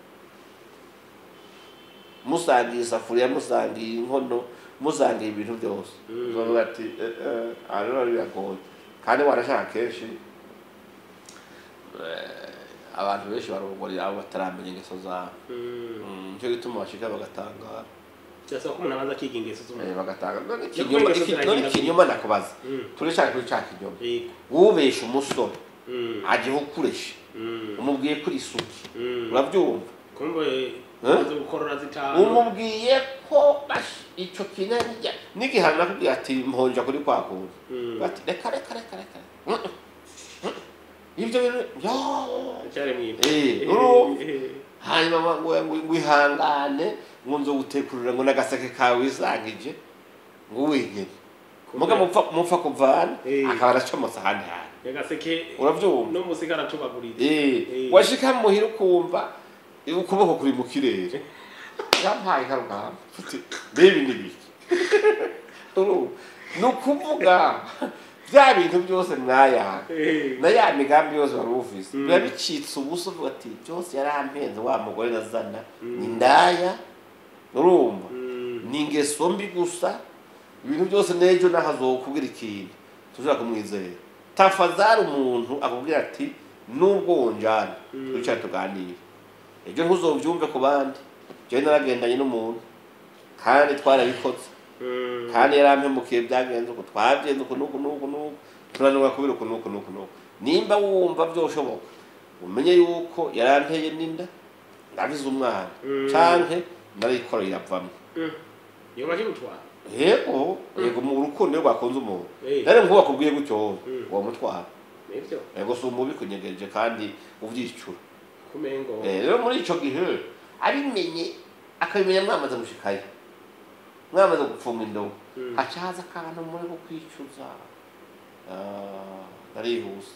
musangiye isafuriya musangiye inkono musangiye ibintu byose Mm. uzovuga ati eh, eh, aha rero biragoye kandi warashaka kenshi eh, abantu benshi barongorera abo bataramenya ingeso zabo Mm. Mm, ni cyo gituma bashika bagatangara Birasaba ko umuntu abanza akiga ingeso Eh, z'umuntu. bagatanga none Yo ikinyoma Mm. turashaka kuri cya kinyoma Yego. wubesha umusore Mm. agiye ukuresha Mm. umubwiye kuri isuki Mm. urabyumva umubwiye ko icyo kinarya n'igihano nakubwiye ati mponja kuri kwa kuntu bati reka reka reka reka ibyo bintu hanyuma ngo ihangane ngo nzo gutekurira ngo n'agaseke kawe wisangije ngo wenyine muga mupfa mupfa kuvana akaba aracomotse ahandi hantu urabyumva washika muhira ukumva ukuboko kuri mu kirere yampaye Futi, bebi n'ibiki ni ukuvuga bya bintu byose mwayanga Eh. na ya migambi yose wari Mm. biba bicitse ubusa uvuga ati byose yarampenze wa mugore nazana ni ndaya urumva ni ingeso mbi gusa ibintu byose n'ejo naho azokubwira ikintu tushobora kumwizera tafazari umuntu akubwira ati nubwo wonjana Mm. twicara tuganire ejo ntuzobyumve ku bandi. Jewe naragendanye n'umuntu. Kandi twarabikoze Mm. kandi yarampemukiye byagenze uko twabyenze uku nuku nuku nuku. Tunanirwa kubira uku nuku nuku nuku. Nimba wumva byoshoboka umenye yuko yaranteye n'inda ndabize umwana. Canke narayikora iravamwo Mm. yoba kigutwara yego. Yego mu rukundo iyo rwakunze umuntu. Rero nkuba kubwiye gutyo Mm. uwo mutwara yego si umubi kunyegereje kandi uvyicura kumengo rero muri ico gihe abimenye akabimenya mwamaze gushikayo mwamaze gupfuma indobo haca haza akantu muri ko kwicuza narihuse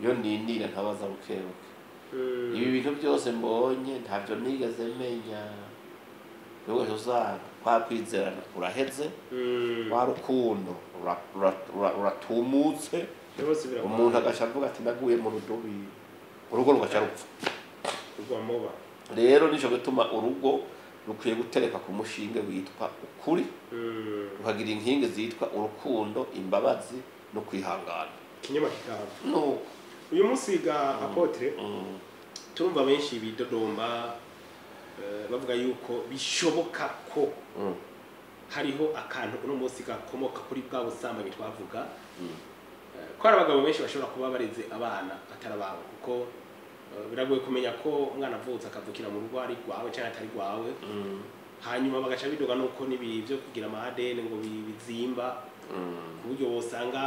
iyo nindira ntabaza bukebuke ibi bintu byose mbonye ntabyo nigeze menya wowe uzana kwa kwizerana kuraheze Mm. wa rukundo biragoye umuntu agaca avuga ati naguye mu rudobi urugo rugaca rupfa rero nico gituma urugo rukwiye gutereka ku mushinge witwa ukuri Mm. rukagira inkingi zitwa urukundo imbabazi no kwihangana. Uyu munsi ga apotre mm, turumva benshi bidodomba eh, bavuga yuko bishoboka ko hariho akantu uno munsi gakomoka kuri bwa busambanyi twavuga. Eh, ko hari abagabo benshi bashobora kuba bareze abana atari ababo kuko biragoye kumenya ko umwana avutse akavukira mu rugo ari rwawe cyangwa atari rwawe. Mm, hanyuma bagaca bidoga nuko n'ibi byo kugira ama ADN ngo bi- bizimba. Mm, ku buryo wosanga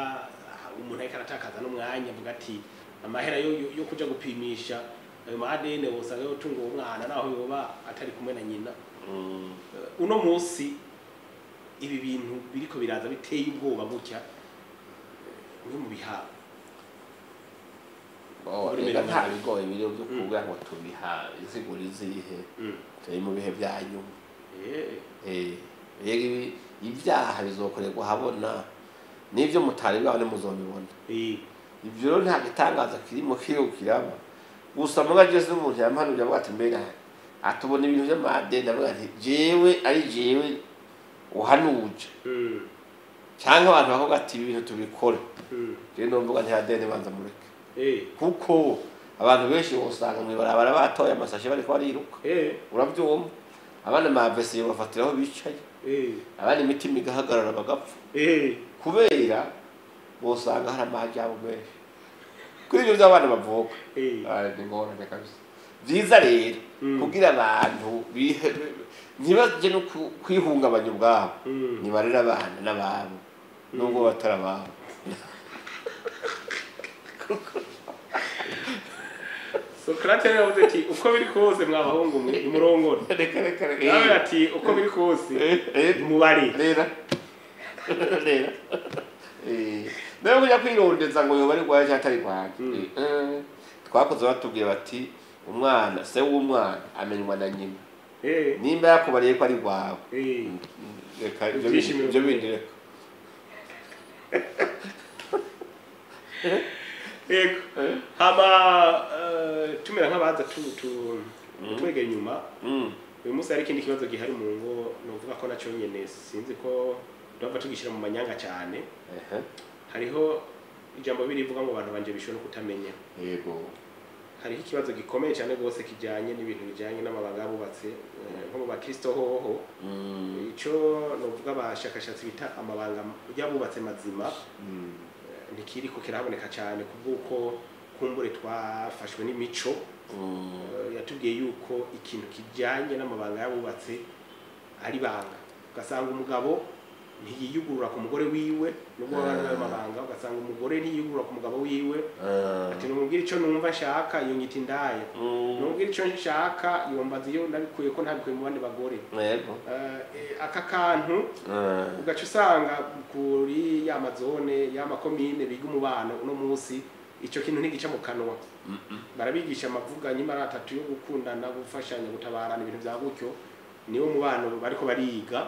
ah, umuntu ariko aratakaza n'umwanya avuga ati amahera yo, kuja gupimisha ayo ma ADN wosanga yotunga uwo mwana naho yoba atari kumwe na nyina. Mm. Eh, uno munsi ibi bintu biriko biraza biteye ubwoba gutya eh, ni mu bihaha Oh, mirongo nta bigoye biri byo kuvuga ngo tubiha insiguro izihe Mm. turi mu bihe bya nyuma. Eh, Eh, ibyaha bizokorerwa habona n'ibyo mutari bwabone muzobibona. Eh, ibyo rero nta gitangaza kirimo kiriho kiraba. Gusa muga jese n'umuntu yampanurira avuga ati mbega atubona ibintu by'amadeni. Avuga ati jewe ari jewe uhanuje. Mm, cyangwa abantu bavuga ati ibi bintu tubikore. Mm, rero numvuga ntihadeni banza mureke. Kuko abantu benshi usanga mu ibarabara batoye amasashe bariko bariruka. Urabyumva? Abandi mavesiye bafatiraho bicaye. Eh, abandi imitima igahagarara bagapfa. Kubera bosanga hari amajyabo menshi. Kuri ibyo by'abana bavuka. Ni ngorane kabisa. Byiza rero Mm. kugira abantu ntibajye no kwihungabanya ubwabo. Mm. nibarere abana n'ababo. Nubwo batari Socrates rero yavuze ati uko biri kose mwabahungu mwe nimurongore reka reka reka. Nawe ati uko biri kose Eh, eh, nimubare rera. Rera. Eh, nawe kujya kwirondeza ngo yoba ari rwawe cyangwa atari rwawe Mm. Eh, twakoze batubwira bati umwana se w'umwana amenywa na nyina. Eh, nimba yakubariye ko ari rwawe eh, reka ibyo bindi reka. yego Eh, hama eh, tumera nk'abaza tu- tu- twegera inyuma mm, uyu munsi hari ikindi kibazo gihari mu ngo nuvuga ko na cyo nyene sinzi ko ndumva tugishyira mu manyanga cyane. Hariho ijambo birivuga ngo abantu banje bishobora kutamenya. Yego hariho ikibazo gikomeye cyane rwose kijyanye n'ibintu bijyanye n'amabanga y'abubatse eh, nko mu bakristo hoho Mm, icyo nuvuga abashakashatsi bita amabanga y'abubatse mazima. Mm, eh, ntikiriko kirahaboneka cyane kubw'uko kumbure twafashwe n'imico. Mm, yatubwiye yuko ikintu kijyanye n'amabanga y'abubatse ari banga ugasanga umugabo ntiyiyugurura ku mugore wiwe nubwo baba ari ayo mabanga ugasanga umugore ntiyiyugurura ku mugabo wiwe. Ah, ati numubwire icyo numva nshaka iyo nyita indaya mm, numubwire icyo nshaka yombaza iyo nabikuye ko ntabikuye mu bandi bagore. Eh, eh, aka kantu ugaca usanga kuri ya mazone ya makomine biga umubano uno munsi icyo kintu ntigica mu kanwa. Barabigisha amavuga nyimara atatu yo gukundana gufashanya gutabarana ibintu bya gutyo niwo mubano bariko bariga.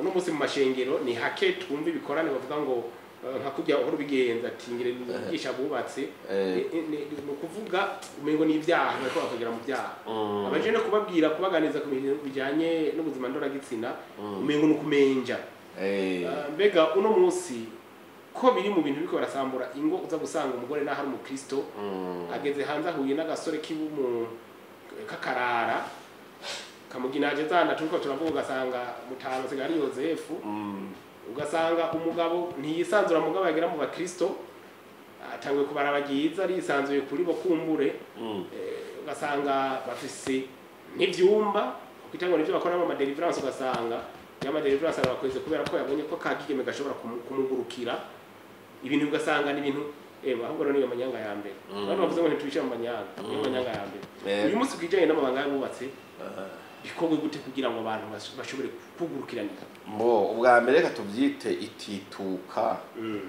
Uno munsi mu mashengero ni hake twumva ibikorane bavuga ngo uh, nka kujya uhora ubigenza ati ngire nigisha abubatse eh, Ni- ukuvuga umengo ni ibyaha bariko bakagera mu byaha. Mm, abaje no kubabwira kubaganiza ku bintu bijyanye n'ubuzima ndoragitsina Mm. umengo ni ukumenja. Eh, mbega uno munsi ko biri mu bintu biriko barasambura ingo uza gusanga umugore naho ari umukristo mm, ageze hanze ahuye n'agasore kakarara. Kamuginaje zana turiko turavuga ugasanga mutanu asigaye ari yozefu ugasanga umugabo ntiyisanzura mugabo yagera mu bakristo atanguye kubaraba ryiza arisanzuye kuri bo kumbure Eh, ugasanga bafise nk'ivyumba kugira ngo nivyo bakoramo amadeliverance ugasanga y'amadeliverance arabakweze kubera ko yabonye ko kagigeme gashobora kumu- kumugurukira. Ibintu ugasanga ni ibintu eh ahubwo rero niyo manyanga ya mbere. Abantu bavuze ngo ntitubishyira mu manyanga niyo manyanga ya mbere. Eh. uyu munsi bwijanye n'amabanga y'abubatse. Bikorwe gute kugira ngo abantu bas- bashobore kugurukiranira mbo ubwa mbere reka tubyite itituka Mm,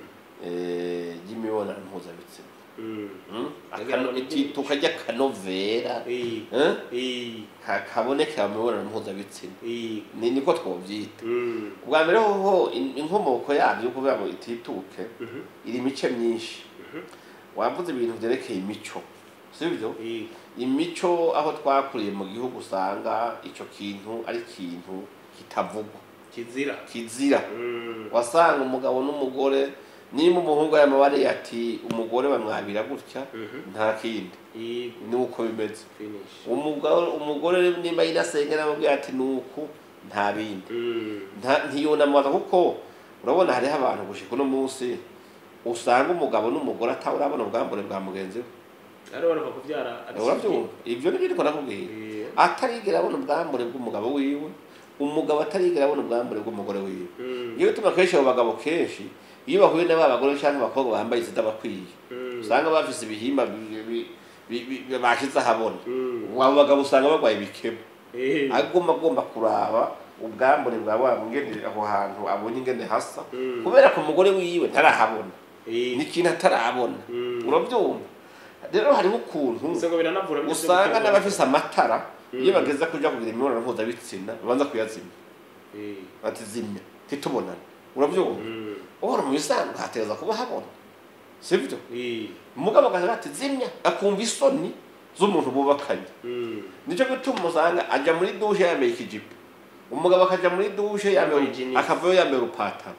eh, ry'imibonano mpuzabitsina. Mm. Mm? Ngo ni- itituka ry'akanovera. Eh, ka- kabonekera mu mibonano mpuzabitsina. Ni niko twobyita mm, ubwa mbere hoho in- inkomoko yabyo kuvuga ngo itituke mhm, iri imice myinshi. Mhm, wavuze ibintu byerekeye imico. Sibyo imico aho twakuriye mu gihugu usanga icyo kintu ari ikintu kitavugwa. Kizira. Kizira. Mm, wasanga umugabo n'umugore niba umuhungu yamabariye ati umugore bamwabira gutya mhm, nta kindi. Ni uko bimeze. Umugore nimba yinasenge namubwira ati ni uku nta bindi. Mm, ntiyunamaza kuko urabona hariho abantu gushika uno munsi usanga umugabo n'umugore atawe urabona ubwambure bwa mugenzi we. Urabyumva ibyo ni byo Eh, atarigera abona ubwambure bw'umugabo wiwe umugabo atarigera abona ubwambure bw'umugore wiwe. Mm, iyo bituma kenshi abo bagabo kenshi iyo bahuye na ba bagore cyangwa abakobwa bambaye izidabakwiye mm, usanga bafise ibihimba bi- bi- bi- bi- bashize ahabona. Mm, abo bagabo usanga barwaye ibikemu eh, agomba agomba kuraba ubwambure bwa wa ngene aho hantu abonye ingene hasa. Mm. kubera ko umugore wiwe ntarahabona ni ikintu atarabona. Mm. urabyumva? Rero hariho ukuntu usanga n'abafise amatara iyo Mm. bageze kuja kugira imibonano mpuzabitsina babanza kuyazimya. Bati zimya ntitubonane urabyumva mm, uhora mu bisanzwe hateza kuba habona. Sibyo eh, umugabo akaza ati zimya akumva isoni z'umuntu bubakanye. Nicyo gituma usanga ajya muri dushe yambaye ikijipo. Umugabo akajya muri dushe akavayo yambaye urupataro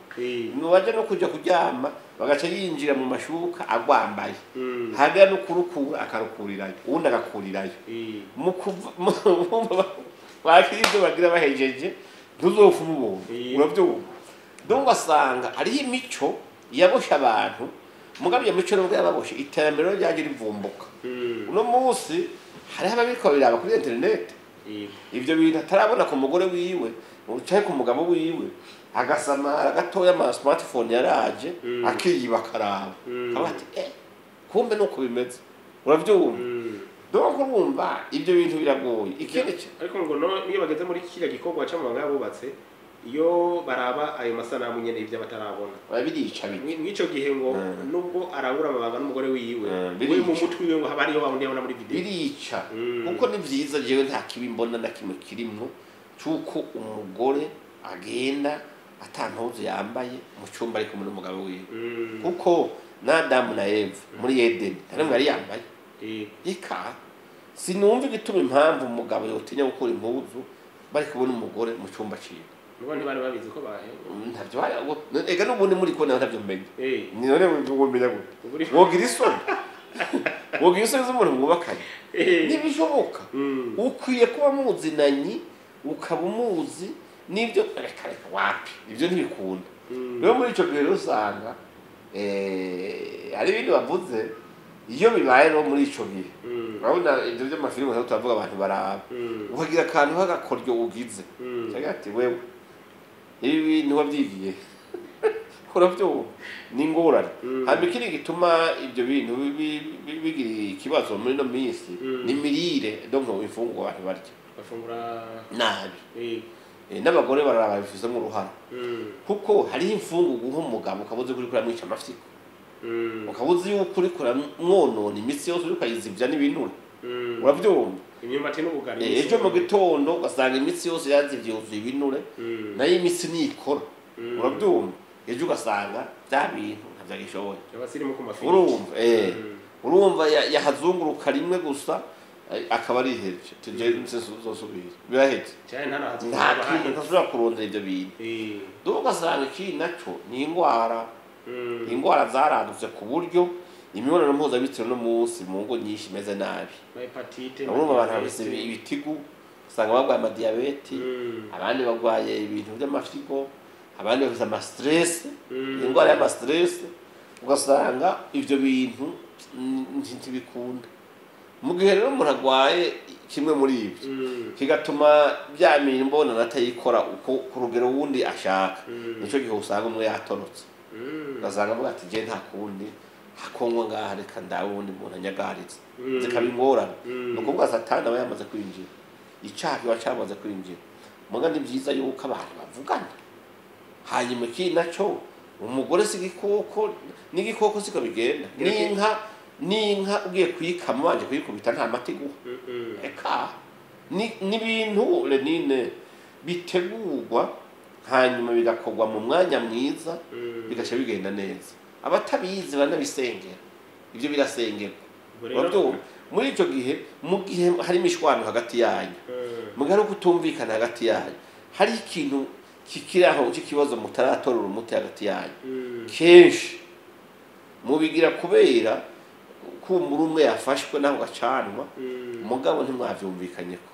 nuwajya no kujya kuryama bagaca yinjira mu mashuka agwambaye. Mm, hagera no kurukura akarukurirayo uwundi agakurirayo. Mu- wakira ibyo bagira bahejeje ntuzopfa umubonye Iya. urabyumva donc ugasanga hariho imico yaboshe abantu mugabo iyo mico nubwo yababoshe iterambere ryaje rivumbuka. Mm, uno munsi hariho ababiriko babiraba kuri interineti ibyo bintu atarabona ku mugore wiwe cyangwa ku mugabo wiwe. Agasamara gatoya ama smartphone yaraje Mm. akiyiba akaraba. Akaba ati eh kumbe nuko bimeze. Urabyumva mm. donc urumva ibyo bintu biragoye. Ikindi ki- ariko ngo iyo bageze muri kiriya gikorwa c'amabanga y'abubatse iyo baraba ayo masanamu nyene ivyo batarabona. Birica bike Mwi- mw'ico gihe ngo nubwo arabura amabanga n'umugore wiwe we mu mutwe wiwe ngo haba hariyo bawundi abona muri video. Birica. Kuko ni byiza jewe nta kibi mbona na kimwe kirimwo cy'uko umugore agenda atantuzu yambaye mu cyumba ari kumwe n'umugabo wiwe. Mm, kuko na Adamu na Eva muri Edeni nta n'umwe yari yambaye. Eh, eka sinumva igituma impamvu umugabo yotinya gukura impuzu bari kubona umugore mu cyumba nubo ntibari babizi ko ntabyo ega n'ubundi muri kubona ntabyo mmenye. Eh, ni none wumenya gute? Wogira isoni. Wogira isoni z'umuntu mwubakanye. Eh, ntibishoboka. Mm, ukwiye kuba muzinanyi ukaba umuzi n'ibyo reka reka wapi? Ibyo ntibikunda mm, rero muri icyo gihe rero usanga eh, hari ibindi bavuze iyo bibaye rero muri icyo gihe. Mm, urabona ibyo by'amafilime ntabwo turavuga abantu baraba. Mm, ukagira akantu k'agakoryo ugize. Cyangwa ati wewe ibi bintu wabyigiye urabyumva ni ingorane hanyuma ikindi gituma ibyo bintu bi- bi- bi- bigira ikibazo muri ino minsi ni imirire donc imfungurwa abantu barya. Bafungura nabi. N'abagore barara babifizemo uruhara kuko hariho imfungurwa nk'umugabo ukaba uzi kuri kuramwica amafyigo mm, ukaba uzi yuko uri kuramwonona imitsi yose uri ukayizibya n'ibinure urabyumva ejo mu gitondo ugasanga imitsi yose yazibye yuzuye ibinure na yo imitsi ntikora urabyumva ejo ugasanga bya bintu ntabyo agishoboye urumva urumva ya- yahazunguruka rimwe gusa akaba tuje zosubira biraheze cyane nta nahazi nta kintu ntashobora kurondera ibyo bintu. Eh, dore ugasanga ikindi naco ni indwara. Mm, indwara zaradutse ku buryo imibonano mpuzabitsina no munsi mu ngo nyinshi imeze nabi. Urumva abantu diabete. ibitigu usanga barwaye amadiyabeti Mm. abandi barwaye ibintu by'amafirigo abandi bafite amasiteresi Mm. indwara y'amasiteresi ugasanga ibyo bintu ntibikunda mu gihe rero umuntu arwaye kimwe muri ibyo Mm. kigatuma bya mirimo mbonana atayikora uko ku rugero wundi ashaka. Mm. ni cyo gihe usanga umwe yatorotse. Mm. ugasanga avuga ati je nta kundi hakonywa ngaha reka ndawe ubundi muntu anyagaritse. Zikaba ingorane ni ukuvuga satani aba yamaze kwinjira. Icyaha kiba cyamaze kwinjira. Muga ni byiza yuko abantu bavugana. Hanyuma ikindi na cyo umugore si igikoko n'igikoko siko bigenda. N'inka n'inka ugiye kuyikama ubanje kuyikubita nta mata iguha Mm. Mm. eka ni- n'ibintu renine bitegurwa hanyuma bigakorwa mu mwanya mwiza Mm. bigaca bigenda neza abatabizi banabisengera ibyo birasengerwa muri icyo gihe mu gihe hari imishwano hagati yanyu Mm. mu gihe hari kutumvikana hagati yanyu hari ikintu kikiri aho cy'ikibazo mutaratorera umuti hagati yanyu Mm. kenshi mubigira kubera kumbura umwe yafashwe naho gacanwa Mm. umugabo ntimwabyumvikanye ko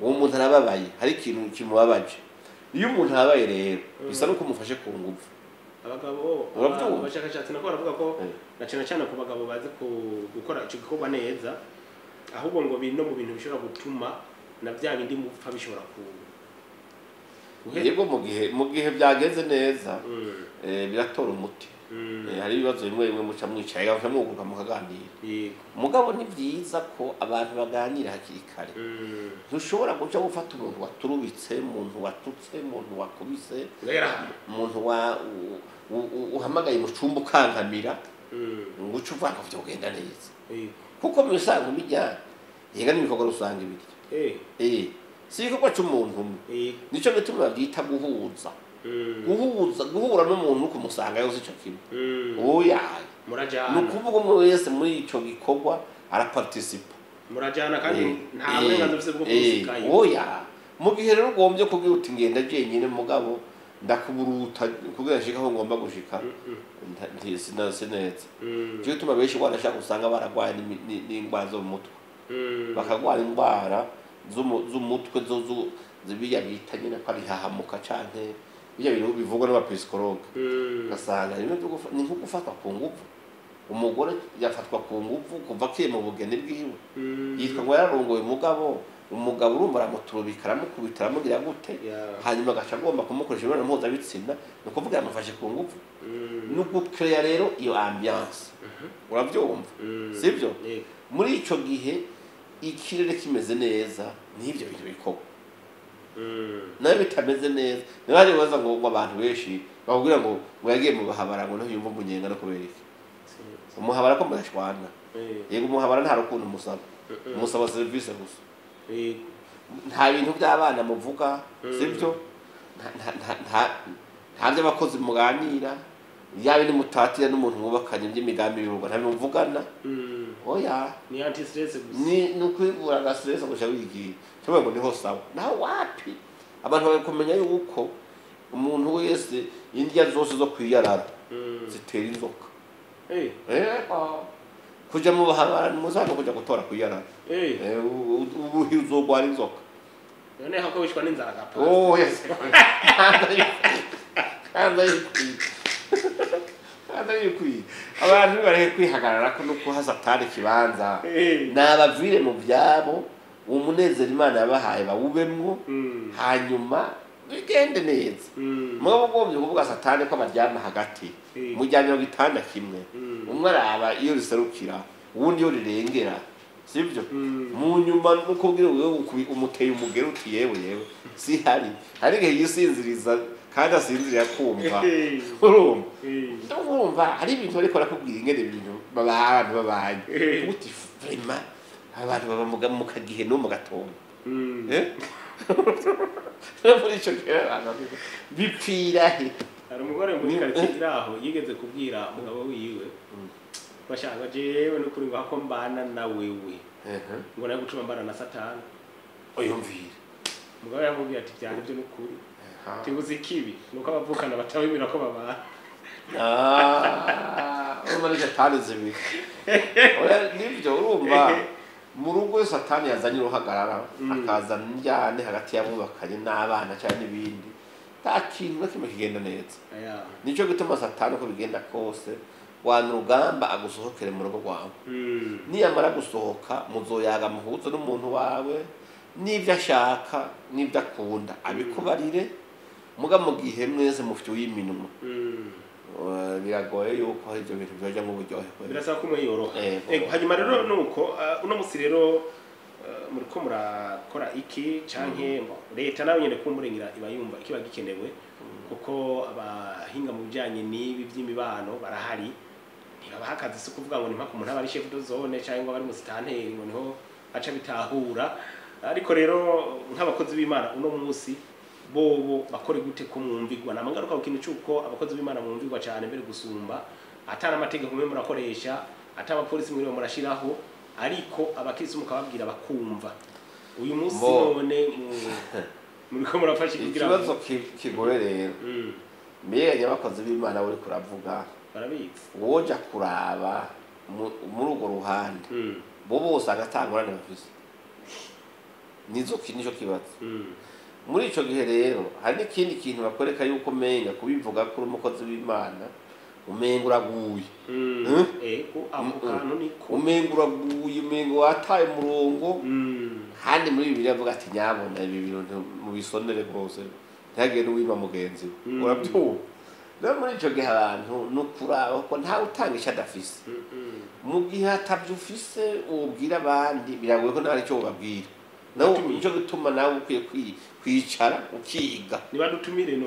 uwo muntu arababaye hari ikintu kimubabaje iyo umuntu arabaye rero bisa no kumufashe ku ngufu abagabo Urabyumva? abashakashatsi nako baravuga ko Eh. na cyane cyane ku bagabo bazi gukora icyo gikorwa neza ahubwo ngo biri no mu bintu bishobora gutuma na bya bindi mupfa bishobora ku guhe- yego mu gihe mu gihe byagenze neza Mm. eh, biratora umuti hari ibibazo bimwe bimwe muca mwicaye mwuguruka mukaganira mugabo ni byiza ko abantu baganira hakiri kare ntushobora guca gufata umuntu waturubitse umuntu watutse umuntu wakubise umuntu uhamagaye mu cyumba ukankamira ngo uce uvuga ngo byogenda neza kuko mu bisanzwe bijyana yega n'ibikorwa Eh. eh si igikorwa cy'umuntu umwe ni cyo gituma babyita guhuza guhura n'umuntu no kumusanga yose icyo kimwe Mm. oyaye ni murajyana ukuvuga umwe wese muri icyo gikorwa arapartisipa murajyana kandi nta Eh, burenganzira ufite bwo eh, kumusikayo. Oya. Mu gihe rero ugombye kubwira uti ngenda jenyine mugabo ndakuburuta kugira nshika aho ngomba gushika. Nta- nti- sinasi neza. Mm. cyo gituma benshi barashaka usanga ni- n'indwara zo mu mutwe. Mm. bakagwara indwara z'umu- z'umutwe zo zo zibiya bita nyine ko ari hahamuka canke bijya bintu bivugwa n'abapisikologe ugasanga ni nko gufatwa ku nguvu umugore yafatwa ku nguvu kuva akiye mu bugeni bwiwe yitwa ngo yararongoye umugabo umugabo urumva aramuturubika aramukubita aramugira gute hanyuma agaca agomba kumukoresha imibonano mpuzabitsina ni ukuvuga yamufashe ku nguvu Mm. ni ugukeya rero iyo ambiance urabyumva sibyo muri icyo gihe ikirere kimeze neza n'ibyo bintu bikorwa Nayo bitameze neza. Niba hari ibibazo ngo abantu benshi bakubwira ngo ngo yagiye mu bahabara ngo ntiyumve umunyenga no kubera iki umuhabara ko murashwana. Eh. yego umuhabara nta rukundo umusaba umusaba serivisi gusa. Nta bintu by'abana muvuga sibyo nta- nta- nta- nta- nta by'abakozi muganira. Yaba ni mutatira n'umuntu mwubakanye by'imigambi y'urugo nta bintu muvugana Mm. oya ni anti stress gusa ni ni ukwivura agastress gusa wigiye cyangwa ngo ni ho sawa naho wapi abantu bari kumenya yuko umuntu wese indya zose zo kwiyarara Mm. zitera inzoka kuja mu bahabara muzano kuja gutora kwiyarara Eh. Ubuhi uzogwara inzoka none hako wishwa n'inzara Oh, yes. Kanda yikwiye. Kanda yikwiye. Abantu bareke kwihagarara ko no kuha satani kibanza. Eh. Nabavire mu byabo, umunezero Imana yabahaye bawubemwo, hanyuma bigende neza. Mugabo ugombye kuvuga satani ko baryama hagati. Mujyanye mu kimwe. Umwe araba iyo riserukira, uwundi iyo rirengera. Sibyo? Mu nyuma wewe ukubi- umuteye umugero uti yewe yewe si hari hari igihe yisinziriza kandi asinzirira kumva Eh. urumva. Urumva hari ibintu bariko barakubwira ingene ibintu abantu babanye uti vrema abantu baba mu kagihe no mu gatondo Mm. muri ico gihe abantu bipfira he? Hari umugore muri karitsiye iri aho yigeze kubwira umugabo wiwe bashaka jewe n'ukuri ngo hako mbana na wewe. Ngo nawe gucuma mbana na satani. Uyumvire umugabo yamubwiye ati byo n'ukuri. Aha. tibuze ikibi nuko abavukana batabimira ko babana Ah, urumva n'icyo atanize ibiri oya ni byo urumva. Mu rugo satani yazanye uruhagarara Mm. akazana indyane hagati y'abubakanye n'abana cyangwa n'ibindi. Nta kintu na kimwe kigenda neza. Nicyo gituma satani uko bigenda kose wana urugamba agusohokere mu rugo rwawe. Mm. niyamara gusohoka muzoyaga muhuze n'umuntu wawe n'ibyo ashaka n'ibyo akunda. Abikubarire muga mu gihe mwese mufite iminwa Mm. Eh, biragoye yuko ibyo bintu byoja mu buryohe birasaba ko umwe yoroha Ego. Ego, hanyuma rero nuko uh, uno musi rero muriko murakora iki canke mbo, leta na yo nyene kumurengera iba yumva ikiba gikenewe kuko abahinga mu bijanye n'ibi vy'imibano barahari. Ntibabaha akazi si kuvuga ngo ni mpaka umuntu aba ari chef de zone canke ngo aba ari musitanteri ngo ni ho aca bitahura. Ariko rero nk'abakozi b'imana uno musi bobo bakore gute ko mwumvigwa namangaruka ukintu kintu cy'uko abakozi b'imana mwumvigwa cyane mbere gusumba atana amategeko mwe murakoresha atari abapolisi mwe murashiraho ariko abakirisi mukababwira bakumva. Uyu munsi none mu- muriko murafasha kugira ikibazo kigore rero. Mbere mbega nyabakozi b'imana uri kuravuga. Barabizi woja kuraba muri urwo ruhande. Bobo bo bose agatangurane bafise. Nizo kinisho kibazo. Mm, muri ico gihe rero hari n'ikindi kintu bakwereka yuko umenga kubivuga ko uri umukozi w'imana umenga uraguye mm. Mm. Mm, mm. umenga uraguye umenga wataye umurongo Mm, kandi muri bibiri avuga ati nyabona ibi bintu mubisonere rwose ntihagire uwiba mugenzi we Mm. urabyumva rero muri ico gihe abantu ni ukuraba ko ntawe utanga icyo adafise mm, mm. mu gihe atabyo ufise ubwira abandi biragoye ko nawe icyo ubabwira nawe ni cyo gituma nawe ukwiye kwi- kwicara ukiga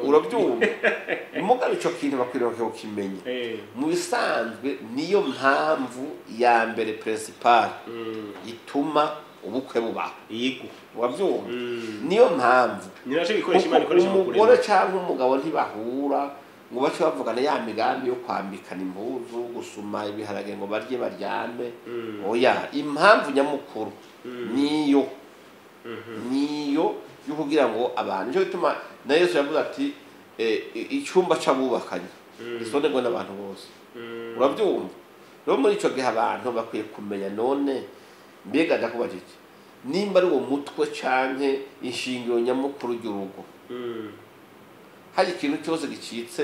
urabyumva mugabo ico kintu bakwiriye kukimenya Eh, mu bisanzwe niyo mpamvu ya mbere principal. Mm, ituma ubukwe bubaho yego urabyumva Mm. niyo mpamvu. Umugore cyangwa umugabo ntibahura ngo bace bavugana ya migambi yo kwambikana impuzu gusuma ibiharage ngo barye baryame. Mm. oya impamvu nyamukuru niyo. Niyo yo kugira ngo abantu ni cyo gituma na yesu yavuze ati eh, icyumba c'abubakanye Mm. gisonerwa n'abantu bose Mm. urabyumva rero muri icyo gihe abantu bakwiye kumenya none mbega ndakubaza iki nimba ari uwo mutwe canke inshingiro nyamukuru y'urugo Mm. hari ikintu cyose gicitse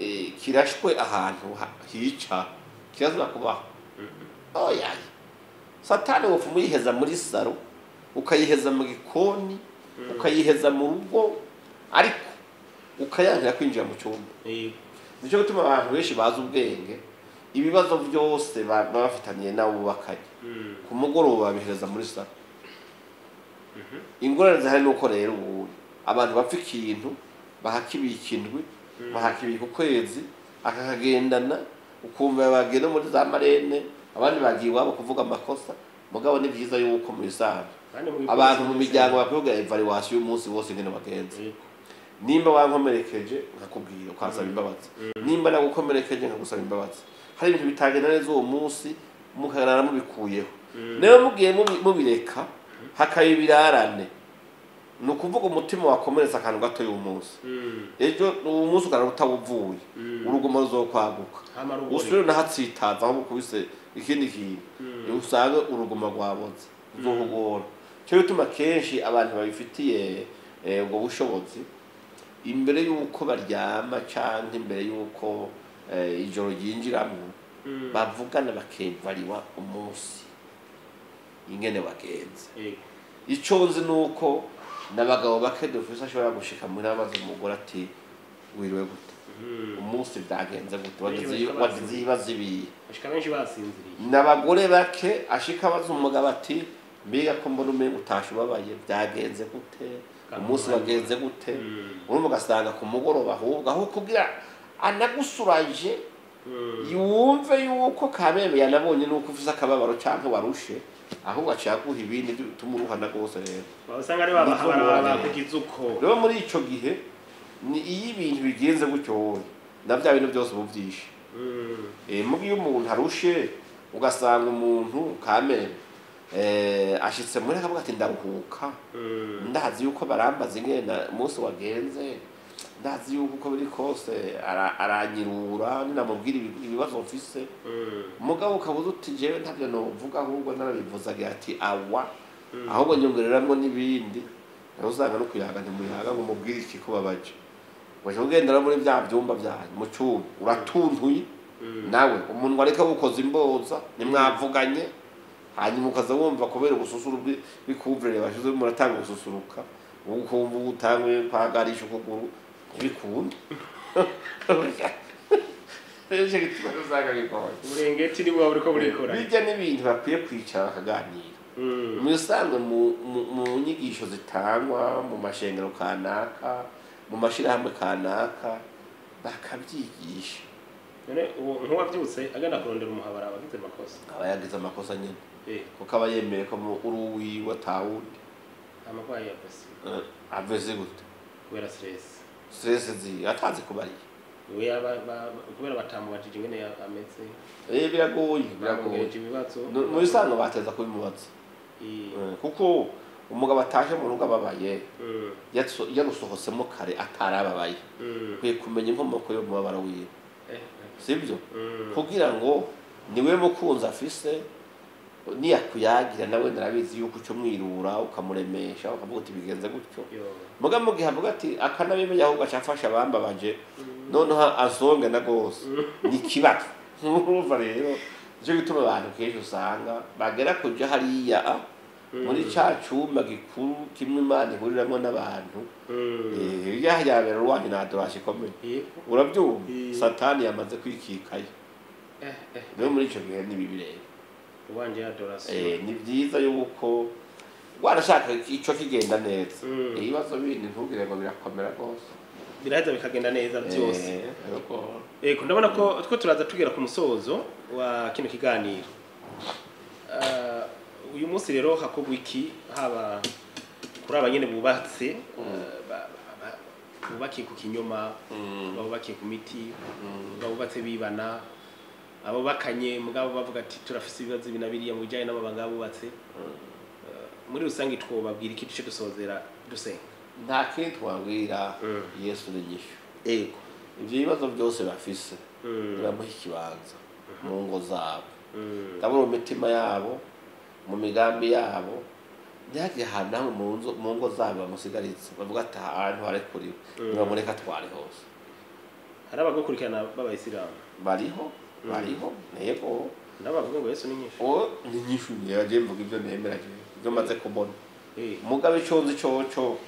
eh, kirashwe ahantu ha- hica kirazira kubaho oya satani wofu umuyiheza muri saro ukayiheza mu gikoni ukayiheza mu rugo ariko ukayangira kwinjira mu cyumba. Nicyo gituma abantu benshi bazi ubwenge ibibazo byose ba- baba bafitaniye n'abo bubakanye Mm. ku mugoroba babihereza muri saro. Ingorane zihari ni uko rero ubu abantu bapfa ikintu bahakibika indwi bahakibika ukwezi akakagendana ukumva bagenda muri za marene abandi bagiye iwabo kuvuga amakosa. Mugabo ni byiza yuko mu bisanzwe Kandi mu abantu mu miryango bakwiye evaluation y'umunsi wose ingene bagenze. Yego. nimba wankomerekeje nkakubwira ukansaba imbabazi. Nimba nagukomerekeje nkagusaba imbabazi. Hari ibintu bitagenda neza uwo munsi mukagarara mubikuyeho. Nayo mugiye mubi- mubireka hakaba ibirarane. Ni ukuvuga umutima wakomeretse akantu gato y'uwo munsi. Mm. ejo uwo munsi ugarara utawuvuye. Mm. uruguma ruzokwaguka usubire nahatsitaza aho bukubise ikindi kintu. Usange uruguma rwaboze. Uzohugora cyo bituma kenshi abantu babifitiye eh, ubwo bushobozi imbere y'uko baryama canke imbere y'uko eh, ijoro ryinjiramo Mm. bavugana bakevariwa umunsi ingene wagenze Yego. icyo nzi ni uko n'abagabo bake dufise ashobora gushika muri abaza umugore ati wiriwe gute Mm. umunsi byagenze gute wagize ibibazo ibiye n'abagore bake ashika abaza umugabo ati mbega ko mbona umenga utashe ubabaye byagenze gute? Umunsi wagenze gute? Mm. urumva ugasanga ku mugoroba ahubwo aho kugira anagusuraje Mm. yumve yuko kameme yanabonye nuko ufise akababaro canke warushe ahubwo aciye aguha ibindi bituma uruhana rwose rero. Usanga ari kugiza uko? Rero muri ico gihe ni iyo ibintu bigenze gutyo wowe. Na bya bintu byose uba uvyishe Mm. Eh, muga iyo umuntu arushe ugasanga umuntu kameme eh, ashitse muri akavuga ati ndaruhuka Mm. ndazi yuko barambaza ingene umunsi wagenze. Ndazi yuko uko biri kose ara- aranyirura ninamubwira ibi- ibibazo mfise. Mm. umugabo ukabuza uti jewe ntabyo novuga ahubwo narabivuzaga ati awa. Ahubwo nyongereramwo n'ibindi. Nawe usanga no kuyaga ntimuyaga ngo umubwire ikikubabaje waje ugendera muri bya byumba byanyu mu cyumba. Uratuntuye? Nawe umuntu wareka wukoza imboza nimwavuganye. Hanyuma ukaza wumva kubera ubususuru bwi- bw'ikuvurere bashize muratanga gususuruka ukumva utangwe kwagarisha ukuguru ntibikunda. Usanga bigoye uburengeti nibo buriko burikora. Bijya n'ibintu bakwiye kwicara bakaganira. Mm. mu bisanzwe mu- nyigisho zitangwa mu mashengero kanaka mu mashyirahamwe kanaka bakabyigisha. None uwo nk'uwavyutse agana kurondera umuhabara abagize amakosa. Aba yagize amakosa nyine kuko aba yemeye ko mu- uri uwiwe atawundi amarwayi yakoze Eh, aveze gute? Kubera stress. Stress zi atazi ba- kubera batamubajije ya- ameze eh biragoye biragoye. bamugejeje ibibazo No- mu bisanzwe bateza kubimubaza Eh, Eh, kuko umugabo ataje mu rugo ababaye mm, yarusohotsemo kare atarababaye. Mm, ukwiye kumenya inkomoko yo mubabara wiwe eh, sibyo mm, kugira ngo ni we mukunzi afise niyakuyagira nawe narabizi yuko uco mwirura ukamuremesha ukavuga uti bigenze gutyo. Yo, muga mu gihe avuga ati akanabimenya ahubwo acafasha abambabaje noneho azonge na gose. Ni ikibazo urumva rero ni cyo gituma abantu kenshi usanga bagera kuja hariya a, muri ca cumba gikuru kimwe imana ihuriramwo n'abantu. Mm, Eh, irya ryabera rwanyu na adorashe ikomeye urabyumva? Satani yamaze kwikikayo. Eh, eh, rero muri ico gihe ni bibi ni byiza yuko warashaka ico kigenda neza. Mm. ibibazo bindi ntugire ngo birakomera rwose. Biraheza bikagenda neza byose. Eh, yego. Ego ndabona ko two turaza tugera ku musozo wa kino kiganiro. Uyu munsi rero hakorwa iki? Haba kuri aba nyene bubatse eh, ba- ba- ba- bubakiye ku kinyoma Mm, babubakiye ku miti mm, babubatse bibana abo bakanye mugabo bavuga ati turafise ibibazo ibi na biriya mu bijyanye n'amabanga bubatse muri rusange twobabwira iki duce dusozera dusenga. Nta kindi twabwira Mm. yesu ni nyishu ego ivyo bibazo byose bafise Mm. biramuha ikibanza mu ngo zabo. Mm. ndabona mu mitima yabo mu migambi yabo ntihagire ahantu hamwe mu ngo zabo bamusigaritse. Bavuga ati aha hantu harekuriwe Mm. ntibamureka twari hose. Hari abagukurikirana b'abayisilamu? Bariho. Bariho ntego nabo bavuga ngo yesu ni nyinshi uwo ni nyinshi yaje mvuga ibyo nemera je, ibyo maze kubona mugabe ico nzi coco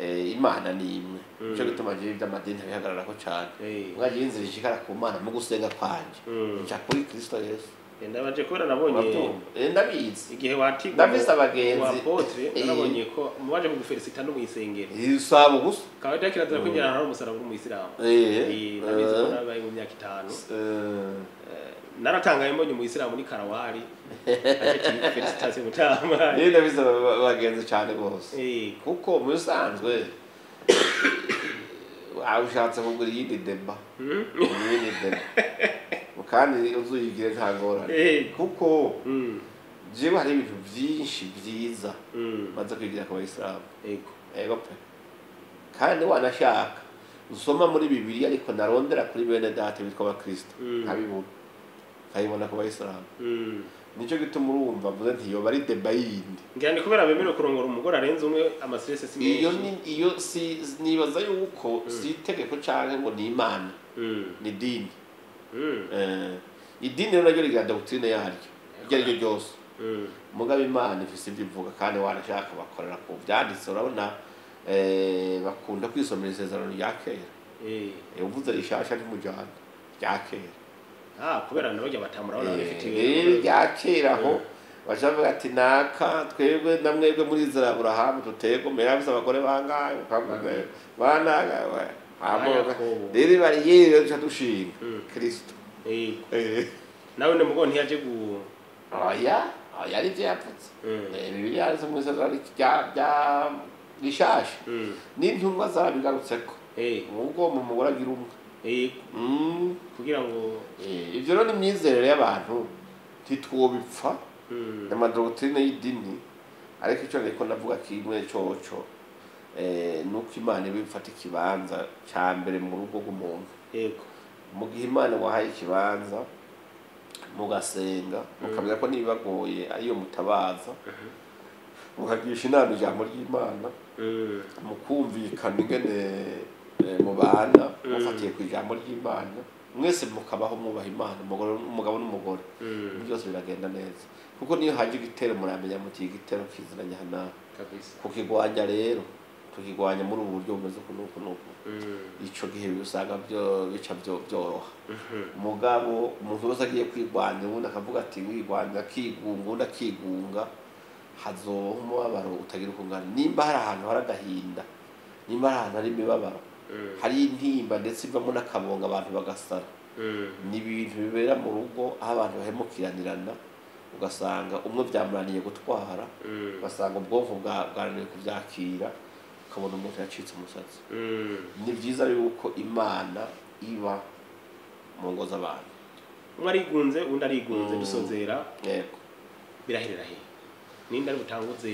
eh, imana ni imwe. Mm. nico gituma jewe ivy'amadini bihagararako cane eh, mwagiye inzira ishikara ku mana mu gusenga kwanje. Mm. nja kuri kristo yesu. Ndabaje kubera nabonye Eh, ndabizi igihe watigwa Ndafise abagenzi. wa apotre Eh. nabonye ko mubaje kugufelicita no mw'isengero isaba gusa kaba kirazira kwinjira ahantu hari umusaraba uri umuyisilamu Eh, Eh, nabizi ko eh, nabaye mu myaka itanu. Eh, naratangaye mbonye umuyisilamu ni karawari. Ati felicitation mutama rero ndabizi aba- aba- abagenzi cane rwose eh. Kuko mu bisanzwe waba ushatse kugura iyindi deba mm, iyindi deba kandi uzuyigire nta ngorane kuko mm, jewe hari ibintu vyinshi vyiza mm, maze kwigira ku bayisilamu. Ego. Pe. Kandi wanashaka usoma muri bibiliya ariko narondera kuri bene data bitwa abakristo Mm. nkabibona nkabibona ku bayisilamu. Nicyo gituma urumva mvuze nti yoba ari deba yindi ngira ni kubera bemerewe kurongora umugore arenze umwe amastress si iyo ni iyo si nibaza yuko si itegeko canke ngo ni imana ni dini. Idini rero naryo rigira doctrine yaryo iryo ari ryo ryose. Mm, mugabo imana ifise ibyo ivuga kandi wanashaka bakorera ku vyanditse urabona eh, bakunda kwisomera isezerano rya kera. Eh Eh, uvuze rishasha ntimujana rya kera. Ah kubera nabajya batamura bana Eh, bifitiye rero rya kera ho bacavuga ati naka twebwe na mwebwe muri zira aburahamu duterwa mbere yabuze abagore bangahe? Ukavuga Yakobo. rero bariyeri rero duca dushinga Eh, nawe ne mugo ntiyaje gu oya oya ari byo yapfutse bibiliya yanditse mu rya rya rishasha n'intumwa zarabigarutseko eh ubwo mu mugore agira umwe kugira ngo ivyo rero ni imyizerere y'abantu ntitwobipfa n'amadoktrine y'idini ariko icyo niko ndavuga kimwe coco eh, nuko imana iba ifata ikibanza cya mbere mu rugo rw'umuntu. Yego. Mu gihe imana wahaye ikibanza mugasenga mukamenya ko n'ibibagoye ariyo mutabaza mukagisha inama ijambo ry'imana Mm, mukumvikana ingene eh, mubana mufatiye ku ijambo ry'imana mwese mukabaho mwubaha imana umugabo n'umugore. Mm, byose biragenda neza. Kuko niyo haje igitero muramenya muti igitero kiziranye hana kukigwanya rero. Tukigwanya muri ubu buryo bumeze uku n'uku n'uku ico gihe usanga byo bica byo byoroha mhm, mugabo umuntu wese agiye kwigwanya ubundi akavuga ati wigwanya akigunga undi akigunga hazobaho umubabaro utagira uko ungana nimba hari ahantu hari agahinda nimba hari ahantu hari imibabaro hari intimba ndetse ivamo n'akabonga abantu bagasara ni ibintu bibera mu rugo aho abantu bahemukiranirana ugasanga umwe byamunaniye gutwara ugasanga ubwonko bwa- bwananiwe kubyakira ukabona umuntu yacitse umusatsi. Mm. ni byiza yuko imana iba mu ngo z'abantu. Umwe arigunze undi arigunze. Mm. dusozera. Yego. Biraherera he? Ninde ari butanguze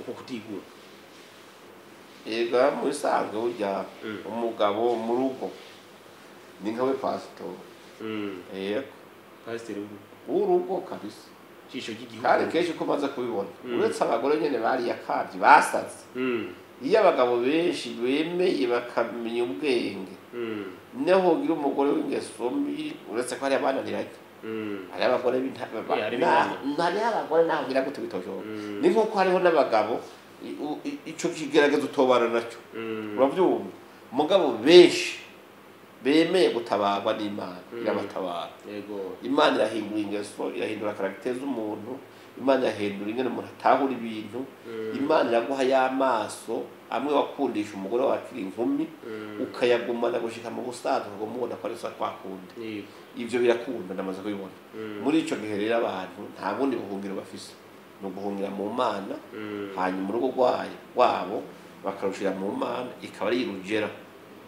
uko kutigunga? Ega muri sanzwe burya Mm. umugabo mu rugo. Ni nkawe pasitori Mm, yego. Pasiteri w'urugo. Kabisa. Ijisho ry'igihugu. Kandi kenshi uko umaze kubibona. Uretse abagore nyine bariye akabyi basaze Mm, iyo abagabo benshi bemeye bakamenya ubwenge mm, ni ho ugira umugore w'ingeso mbi uretse ko hari abananiranye mm, hari abagore Eh, hari b'intare b'intare. hari abagore naho ugira gute bitoshoboka Mm. ni nk'uko hariho n'abagabo i- u- i- ico kigerageza utobana na cyo urabyumva mugabo benshi bemeye gutabarwa n'imana irabatabara. Imana irahindura ingeso irahindura karagiteri z'umuntu imana irahindura ingene umuntu atahura ibintu Mm. imana iraguha y'amaso amwe wakundisha umugore wakiri inkumi Mm. ukayagumana gushika mu busaza ukaguma ubona ko ari yego. Ivyo birakunda ndamaze kubibona. Mm. muri ico gihe rero abantu nta bundi buhungiro bafise. Ni uguhungira mu mana hanyuma urugo rwabo bakarushira mu mana ikaba ari irugera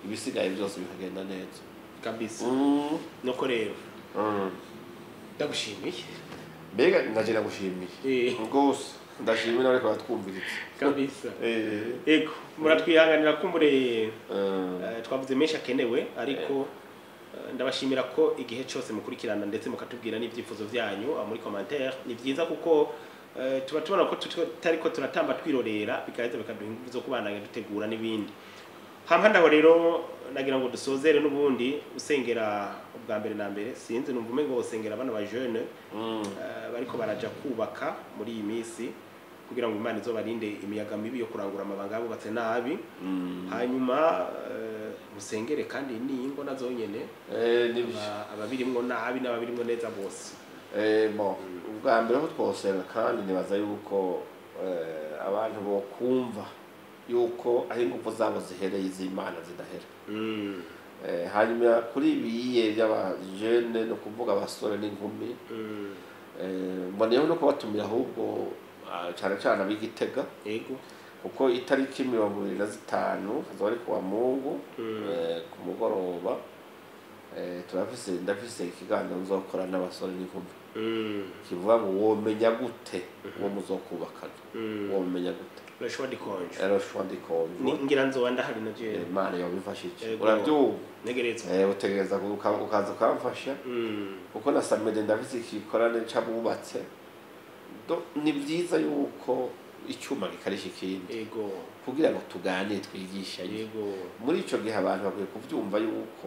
ibisigaye byose bikagenda neza. Kabisa. Mm, nuko rero. Ndagushimiye. Mbega ndagira gushimiye Eh. rwose ndashimira ariko batwumviritse kabisa yego muratwihanganira eh, Eh, twavuze menshi akenewe ariko ndabashimira ko igihe cyose mukurikirana ndetse mukatubwira n'ibyifuzo byanyu muri commentaire ni byiza kuko tuba tubona ko tutari ko turatamba twirorera bigahita bikaduha ingufu zo kubandanya dutegura n'ibindi hampande aho rero nagira ngo dusozere n'ubundi usengera ubwa mbere na mbere sinzi numva umengo usengera abana ba jeune mm. eh, bariko baraja kubaka muri iyi minsi kugira ngo imana izobarinde imiyaga mibi yo kurangura amabanga yabubatse nabi. Mm. hanyuma eh, musengere kandi n'ingo na zo nyene Eh, ababirimwo nabi n'ababirimwo neza bose. Eh, ubwa mbere ho twosenga kandi nibaza yuko eh, abantu bokumva yuko aho ingufu zabo zihereye iz'imana zidahera. Mm, Eh, hanyuma kuri ibiye by'abajene ni ukuvuga abasore n'inkumi mm, eh, mboneyeho no kubatumira ahubwo ah, cyane cyane ab'igitega yego. kuko itariki mirongo ibiri na zitanu hazaba ari kuwa mungu Mm. eh, ku mugoroba eh, turafise ndafise ikiganiro nzokora n'abasore n'inkumi. Mm, kivuga ngo womenya gute? Uwo muzokubakana womenya gute? Urashobora dikonje shwa ndikonjwa Ni- ngira nzoba ndahari na jewe imana yobifashije Yego. urabyumva negerezwa Eh, utegereza uka- ukaza ukamfasha kuko na samede ndafise igikorane c'abubatse ni byiza yuko icyuma gikarisha ikindi yego kugira ngo tuganire twigishanye yego muri ico gihe abantu bakwiye kuvyumva yuko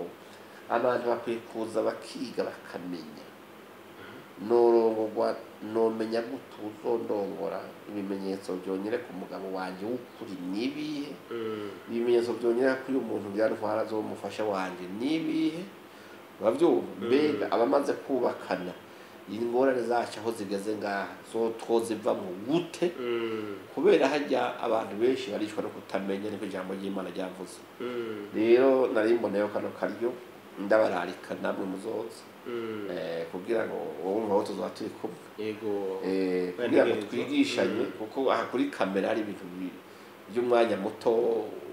abantu bakwiye kuza bakiga bakamenya norongorwa nomenya gute uzondongora ibimenyetso byonyereka umugabo wanje w'ukuri. Nibihe? Mm, ibimenyetso byonyereka ko uyu muntu byantwara zo umufasha wanje nibihe? Urabyumva? Mbega abamaze kubakana ingorane zacu aho zigeze ngaha zo twozivamwo gute? Mm, kubera hajya abantu benshi baricwa no kutamenya niko ijambo ry'imana ryavuze. Mm, rero nari mboneyeho kano karyo. Ndabararika namwe muzoza mm, eh, kugira ngo wumva umva aho tuzaba turi kumwe. Eh, kugira ngo twigishanye Mm. kuko aha kuri kamera hari ibintu bi- by'umwanya muto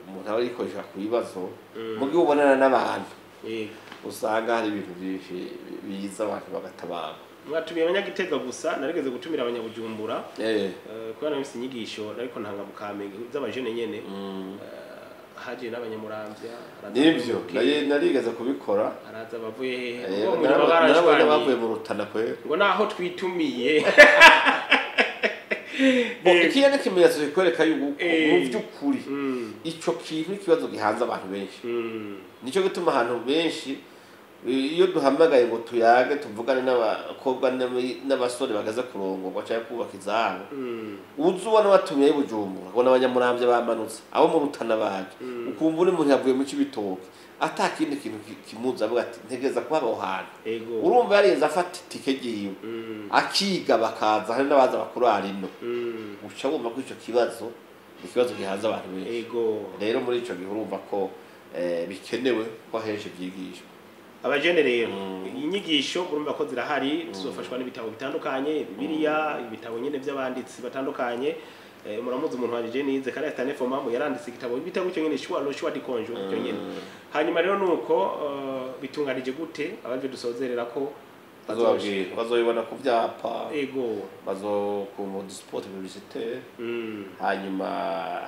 umuntu aba yikoresha ku bibazo Mm. mu gihe ubonana n'abantu. Usanga hari ibintu byinshi biza abantu bagatabara. Mwatumiye abanyagitega gusa narigeze gutumira abanyabujumbura. Eh. Eh, kubera nabisi inyigisho ariko ntanga mu kamenge z'abajene nyene. Mm. N'abanyamuramvya haraza ni byo narigeze kubikora. Haraza abavuye hehe Eh, ubwo mu rutana kwera ngo naho twitumiye. Ikiya ni ikimenyetso kikwereka yuko Eh. mu by'ukuri Mm, ico kintu ikibazo gihanze abantu benshi. Mm, ni cyo gituma ahantu benshi iyo duhamagaye ngo tuyage tuvugane n'abakobwa n'abasore bagaze kurongorwa cyangwa kubaka izabo mm, uzi ubona watumiye bujumbura? Ubona abanyamurambye bamanutse. Abo mu rutana baje. Ukumva uri muntu yavuye mu cy'ibitoki ata kindi kintu ki- kimuzi avuga ati ntegereza kuba aho hantu urumva yarinze afata itike ryiwe. Mm, akiga bakaza hari n'abaza bakurara ino mm, uca wumva ko icyo kibazo ni ikibazo gihanze abantu benshi. Rero muri icyo gihe urumva ko eh, bikenewe ko henshi byigishwa abajene rero Mm. inyigisho urumva ko zirahari tuzofashwa n'ibitabo bitandukanye bibiliya ibitabo nyine by'abanditsi batandukanye. Eh, muramuzi umuntu wanje je nize kare stane fomamu yaranditse igitabo ibitabo cyo nyine shwa lo shwa dikonjo cyo nyine. Hanyuma rero nuko eh, bitunganije gute abaje dusozerera ko bazoyibona ku byapa. Ego. Bazo ku sport publicitaire mm, hanyuma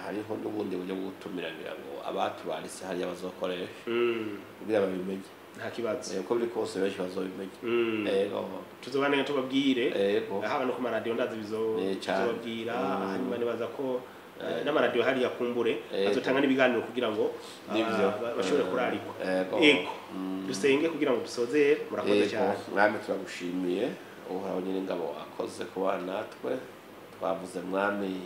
hariho n'ubundi buryo bwo gutumira ngo abatubarise hariya bazokoresha mm, kugira babimenye. Nta kibazo Eh, uko biri kose benshi bazobimenya mm. ego tuzobane tubabwire ego haba no ku maradiyo ndazi Eh, bizobabwira Mm. hanyuma nibaza ko eh, n'amaradiyo hariya kumbure. Eh, bazotanga n'ibiganiro kugira ngo ah, ba- bashobore Eh, kurarikwa. Ego. ego Mm. dusenge kugira ngo dusozere murakoze Yego, cyane. Mwami turagushimiye. Uhoraho nyine ingabo akoze kuba natwe. Twavuze mwami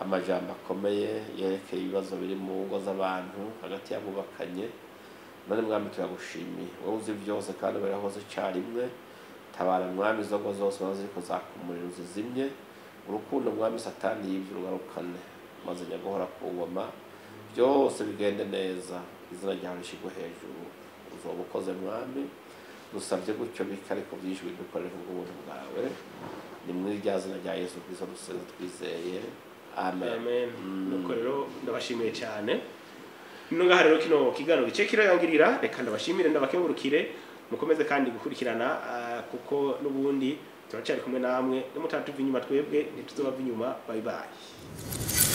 amajambo akomeye yerekeye ibibazo biri mu ngo z'abantu hagati y'abubakanye. None mwami turagushimiye wowe uzi byose kandi birahoze icyarimwe tabara mwami izo ngo zose waba ziri kuzaka umuriro zizimye urukundo mwami satani yibye urugarukane maze nyaguhora ku ngoma. Byose bigende neza izina ryawe rishyirwe hejuru. Uzoba ukoze mwami. Dusabye gutyo bika ariko byinshi bidukorera ubw'ubuntu bwawe. Ni muri rya zina rya yesu kristo dusenze twizeye. Amen. Amen. Mm. nuko rero ndabashimiye cyane. Ngaha rero kino kigano gice kirayangirira reka ndabashimire ndabakengurukire mukomeze kandi gukurikirana ah, kuko n'ubundi turacyari kumwe namwe nimutatuva inyuma twebwe ntituzobava inyuma. Bye bye